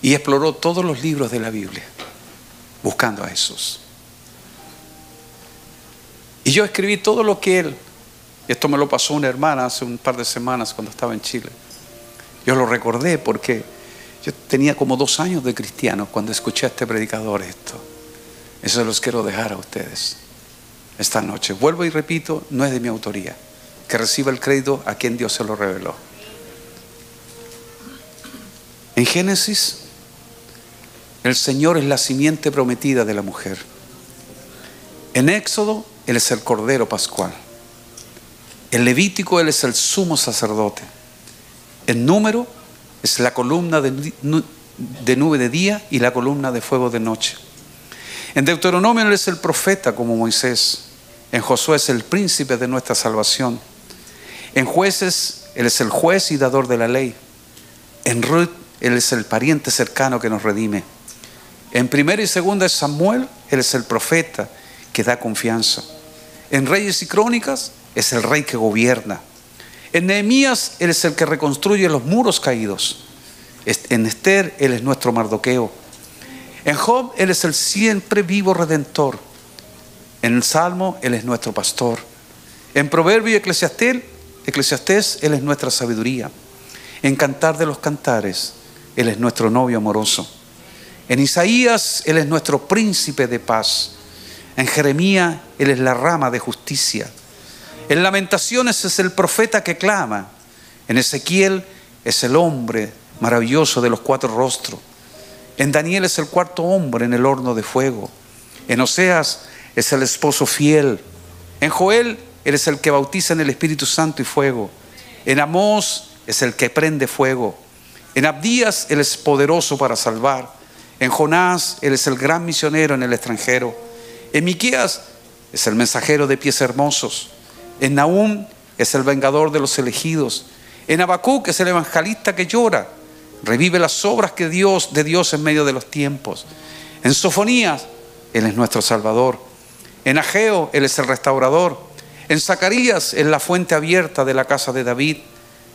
A: Y exploró todos los libros de la Biblia buscando a Jesús. Y yo escribí todo lo que él, esto me lo pasó una hermana hace un par de semanas cuando estaba en Chile. Yo lo recordé porque yo tenía como dos años de cristiano cuando escuché a este predicador esto. Eso los quiero dejar a ustedes esta noche. Vuelvo y repito, no es de mi autoría. Que reciba el crédito a quien Dios se lo reveló. En Génesis el Señor es la simiente prometida de la mujer. En Éxodo, Él es el Cordero Pascual. En Levítico, Él es el sumo sacerdote. En Número, es la columna de, nube de día y la columna de fuego de noche. En Deuteronomio, Él es el profeta como Moisés. En Josué es el príncipe de nuestra salvación. En jueces, Él es el juez y dador de la ley. En Ruth, Él es el pariente cercano que nos redime. En primera y segunda de Samuel, Él es el profeta que da confianza. En Reyes y Crónicas es el rey que gobierna. En Nehemías Él es el que reconstruye los muros caídos. En Esther Él es nuestro Mardoqueo. En Job Él es el siempre vivo redentor. En el Salmo Él es nuestro pastor. En Proverbio y Eclesiastés, Eclesiastés Él es nuestra sabiduría. En Cantar de los Cantares Él es nuestro novio amoroso. En Isaías Él es nuestro príncipe de paz. En Jeremías Él es la rama de justicia. En Lamentaciones es el profeta que clama. En Ezequiel es el hombre maravilloso de los cuatro rostros. En Daniel es el cuarto hombre en el horno de fuego. En Oseas es el esposo fiel. En Joel Él es el que bautiza en el Espíritu Santo y fuego. En Amós es el que prende fuego. En Abdías Él es poderoso para salvar. En Jonás Él es el gran misionero en el extranjero. En Miqueas es el mensajero de pies hermosos. En Nahum es el vengador de los elegidos. En Habacuc es el evangelista que llora. Revive las obras que Dios, de Dios en medio de los tiempos. En Sofonías, Él es nuestro Salvador. En Ageo, Él es el restaurador. En Zacarías, es la fuente abierta de la casa de David.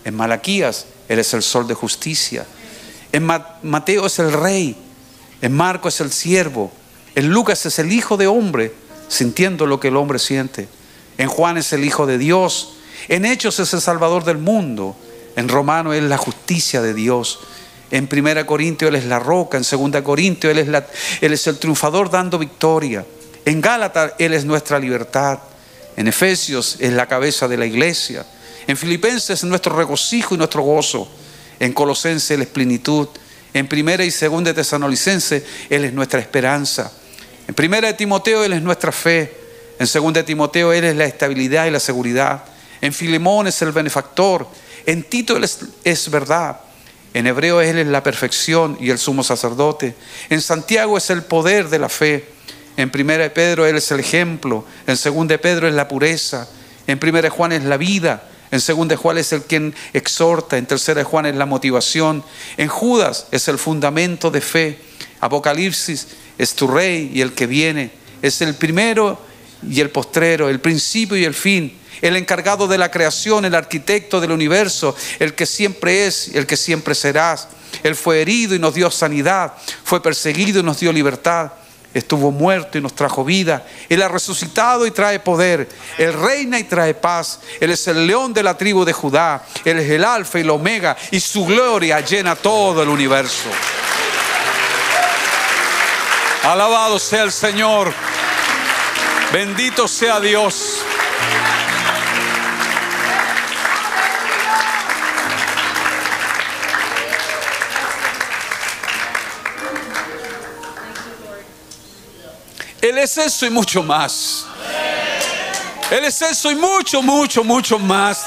A: En Malaquías, Él es el sol de justicia. En Mateo es el rey. En Marco es el siervo. En Lucas es el hijo de hombre, sintiendo lo que el hombre siente. En Juan es el Hijo de Dios. En Hechos es el Salvador del mundo. En Romano es la justicia de Dios. En Primera Corintio Él es la roca. En Segunda Corintio Él es, es el triunfador dando victoria. En Gálatas Él es nuestra libertad. En Efesios es la cabeza de la iglesia. En Filipenses es nuestro regocijo y nuestro gozo. En Colosenses es plenitud. En Primera y Segunda Tesanolicense Él es nuestra esperanza. En Primera de Timoteo Él es nuestra fe. En 2 Timoteo Él es la estabilidad y la seguridad. En Filemón es el benefactor. En Tito Él es, verdad. En Hebreo Él es la perfección y el sumo sacerdote. En Santiago es el poder de la fe. En 1 de Pedro Él es el ejemplo. En 2 de Pedro es la pureza. En 1 de Juan es la vida. En 2 de Juan es el quien exhorta. En 3 de Juan es la motivación. En Judas es el fundamento de fe. Apocalipsis es tu rey y el que viene. Es el primero y el postrero, el principio y el fin, el encargado de la creación, el arquitecto del universo, el que siempre es, el que siempre serás. Él fue herido y nos dio sanidad, fue perseguido y nos dio libertad, estuvo muerto y nos trajo vida. Él ha resucitado y trae poder, Él reina y trae paz, Él es el león de la tribu de Judá, Él es el alfa y el omega y su gloria llena todo el universo. Alabado sea el Señor. Bendito sea Dios. Él es eso y mucho más. Él es eso y mucho, mucho, mucho más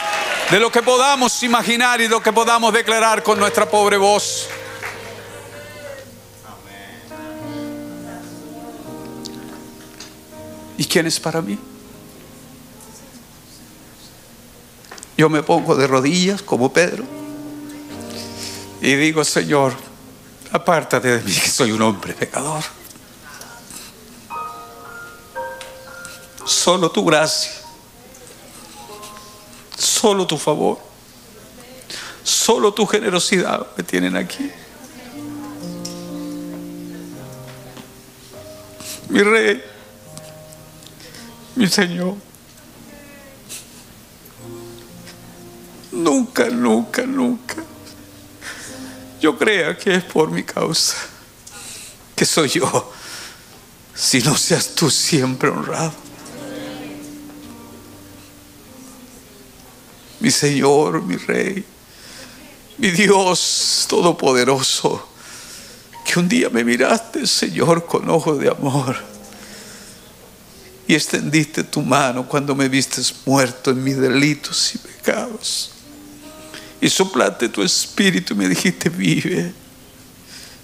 A: de lo que podamos imaginar y lo que podamos declarar con nuestra pobre voz. ¿Y quién es para mí? Yo me pongo de rodillas como Pedro y digo, Señor, apártate de mí que soy un hombre pecador. Solo tu gracia, solo tu favor, solo tu generosidad me tienen aquí. Mi rey, mi Señor. Nunca, nunca, nunca. Yo crea que es por mi causa. Que soy yo. Si no seas tú siempre honrado. Mi Señor, mi Rey, mi Dios Todopoderoso, que un día me miraste, Señor, con ojos de amor y extendiste tu mano cuando me vistes muerto en mis delitos y pecados. Y soplaste tu espíritu y me dijiste, vive.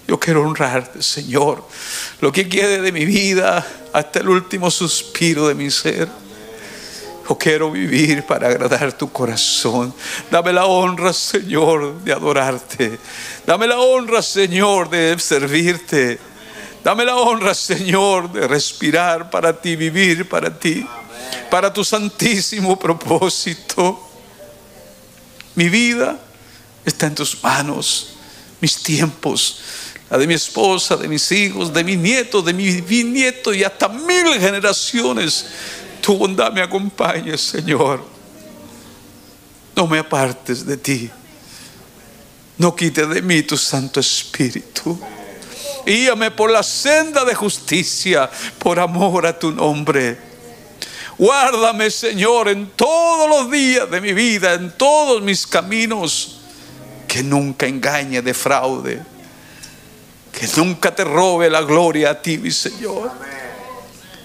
A: Yo quiero honrarte, Señor, lo que quede de mi vida hasta el último suspiro de mi ser. Quiero vivir para agradar tu corazón. Dame la honra, Señor, de adorarte. Dame la honra, Señor, de servirte. Dame la honra, Señor, de respirar para ti, vivir para ti. para tu santísimo propósito. Mi vida está en tus manos, mis tiempos, la de mi esposa, de mis hijos, de mis nietos, de mis bisnietos y hasta mil generaciones. Tu bondad me acompañe, Señor. No me apartes de ti. No quites de mí tu Santo Espíritu. Guíame por la senda de justicia, por amor a tu nombre. Guárdame, Señor, en todos los días de mi vida, en todos mis caminos. Que nunca engañe, defraude. Que nunca te robe la gloria a ti, mi Señor.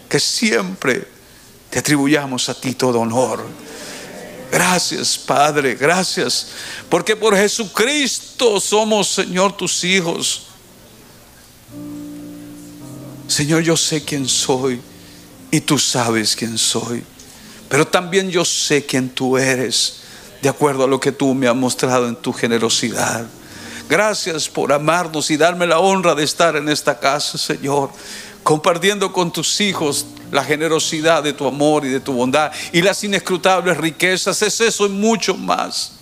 A: Que siempre te atribuyamos a ti todo honor. Gracias, Padre, gracias. Porque por Jesucristo somos, Señor, tus hijos. Señor, yo sé quién soy y tú sabes quién soy. Pero también yo sé quién tú eres, de acuerdo a lo que tú me has mostrado en tu generosidad. Gracias por amarnos y darme la honra de estar en esta casa, Señor, compartiendo con tus hijos la generosidad de tu amor y de tu bondad y las inescrutables riquezas. Es eso y mucho más.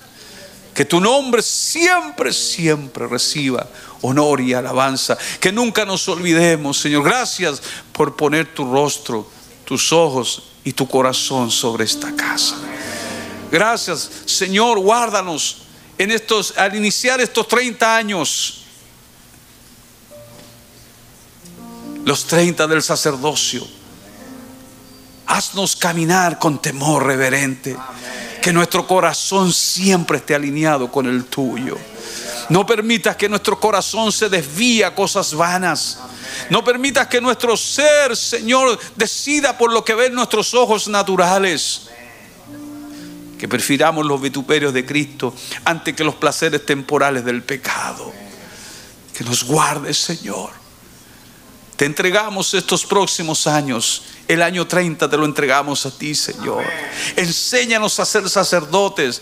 A: Que tu nombre siempre, siempre reciba honor y alabanza. Que nunca nos olvidemos, Señor. Gracias por poner tu rostro, tus ojos y tu corazón sobre esta casa. Gracias, Señor. Guárdanos en estos, al iniciar estos 30 años. Los 30 del sacerdocio. Haznos caminar con temor reverente. Que nuestro corazón siempre esté alineado con el tuyo. No permitas que nuestro corazón se desvíe a cosas vanas. No permitas que nuestro ser, Señor, decida por lo que ven nuestros ojos naturales. Que prefiramos los vituperios de Cristo ante que los placeres temporales del pecado. Que nos guardes, Señor. Te entregamos estos próximos años el año 30 te lo entregamos a ti, Señor. Enséñanos a ser sacerdotes,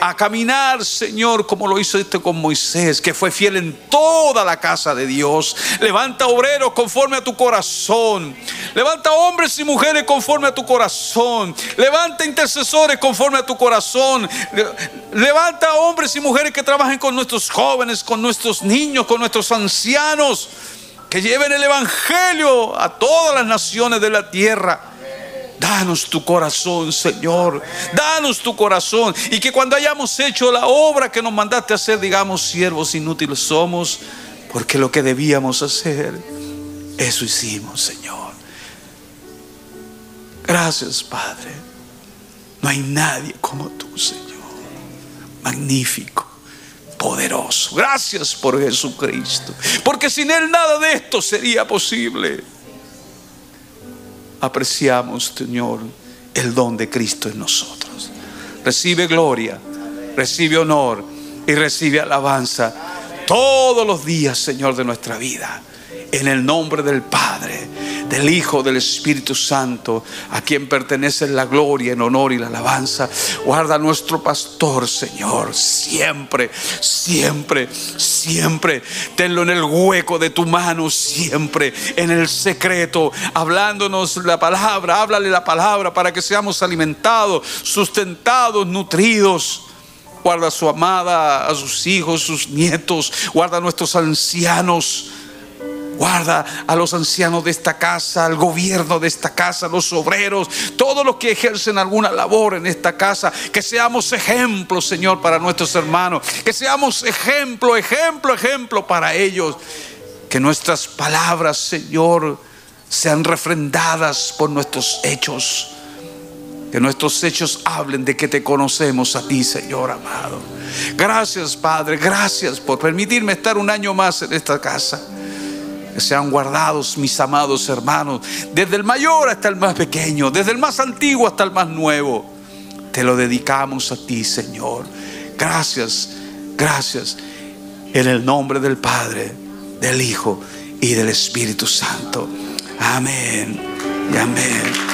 A: a caminar, Señor, como lo hizo este con Moisés, que fue fiel en toda la casa de Dios. Levanta obreros conforme a tu corazón. Levanta hombres y mujeres conforme a tu corazón. Levanta intercesores conforme a tu corazón. Levanta hombres y mujeres que trabajen con nuestros jóvenes, con nuestros niños, con nuestros ancianos que lleven el Evangelio a todas las naciones de la tierra. Danos tu corazón, Señor. Danos tu corazón. Y que cuando hayamos hecho la obra que nos mandaste hacer, digamos, siervos inútiles somos, porque lo que debíamos hacer, eso hicimos, Señor. Gracias, Padre. No hay nadie como tú, Señor. Magnífico poderoso. Gracias por Jesucristo. Porque sin Él nada de esto sería posible. Apreciamos, Señor, el don de Cristo en nosotros. Recibe gloria, recibe honor y recibe alabanza todos los días, Señor, de nuestra vida. En el nombre del Padre del Hijo, del Espíritu Santo, a quien pertenece la gloria, en honor y la alabanza. Guarda a nuestro pastor, Señor, siempre, siempre, siempre. Tenlo en el hueco de tu mano, siempre, en el secreto, hablándonos la palabra. Háblale la palabra para que seamos alimentados, sustentados, nutridos. Guarda a su amada, a sus hijos, sus nietos. Guarda a nuestros ancianos. Guarda a los ancianos de esta casa, al gobierno de esta casa, los obreros, todos los que ejercen alguna labor en esta casa. Que seamos ejemplo, Señor, para nuestros hermanos. Que seamos ejemplo, ejemplo, ejemplo para ellos. Que nuestras palabras, Señor, sean refrendadas por nuestros hechos. Que nuestros hechos hablen de que te conocemos a ti, Señor amado. Gracias, Padre. Gracias por permitirme estar un año más en esta casa sean guardados mis amados hermanos, desde el mayor hasta el más pequeño, desde el más antiguo hasta el más nuevo. Te lo dedicamos a ti, Señor. Gracias, gracias. En el nombre del Padre, del Hijo y del Espíritu Santo. Amén y amén.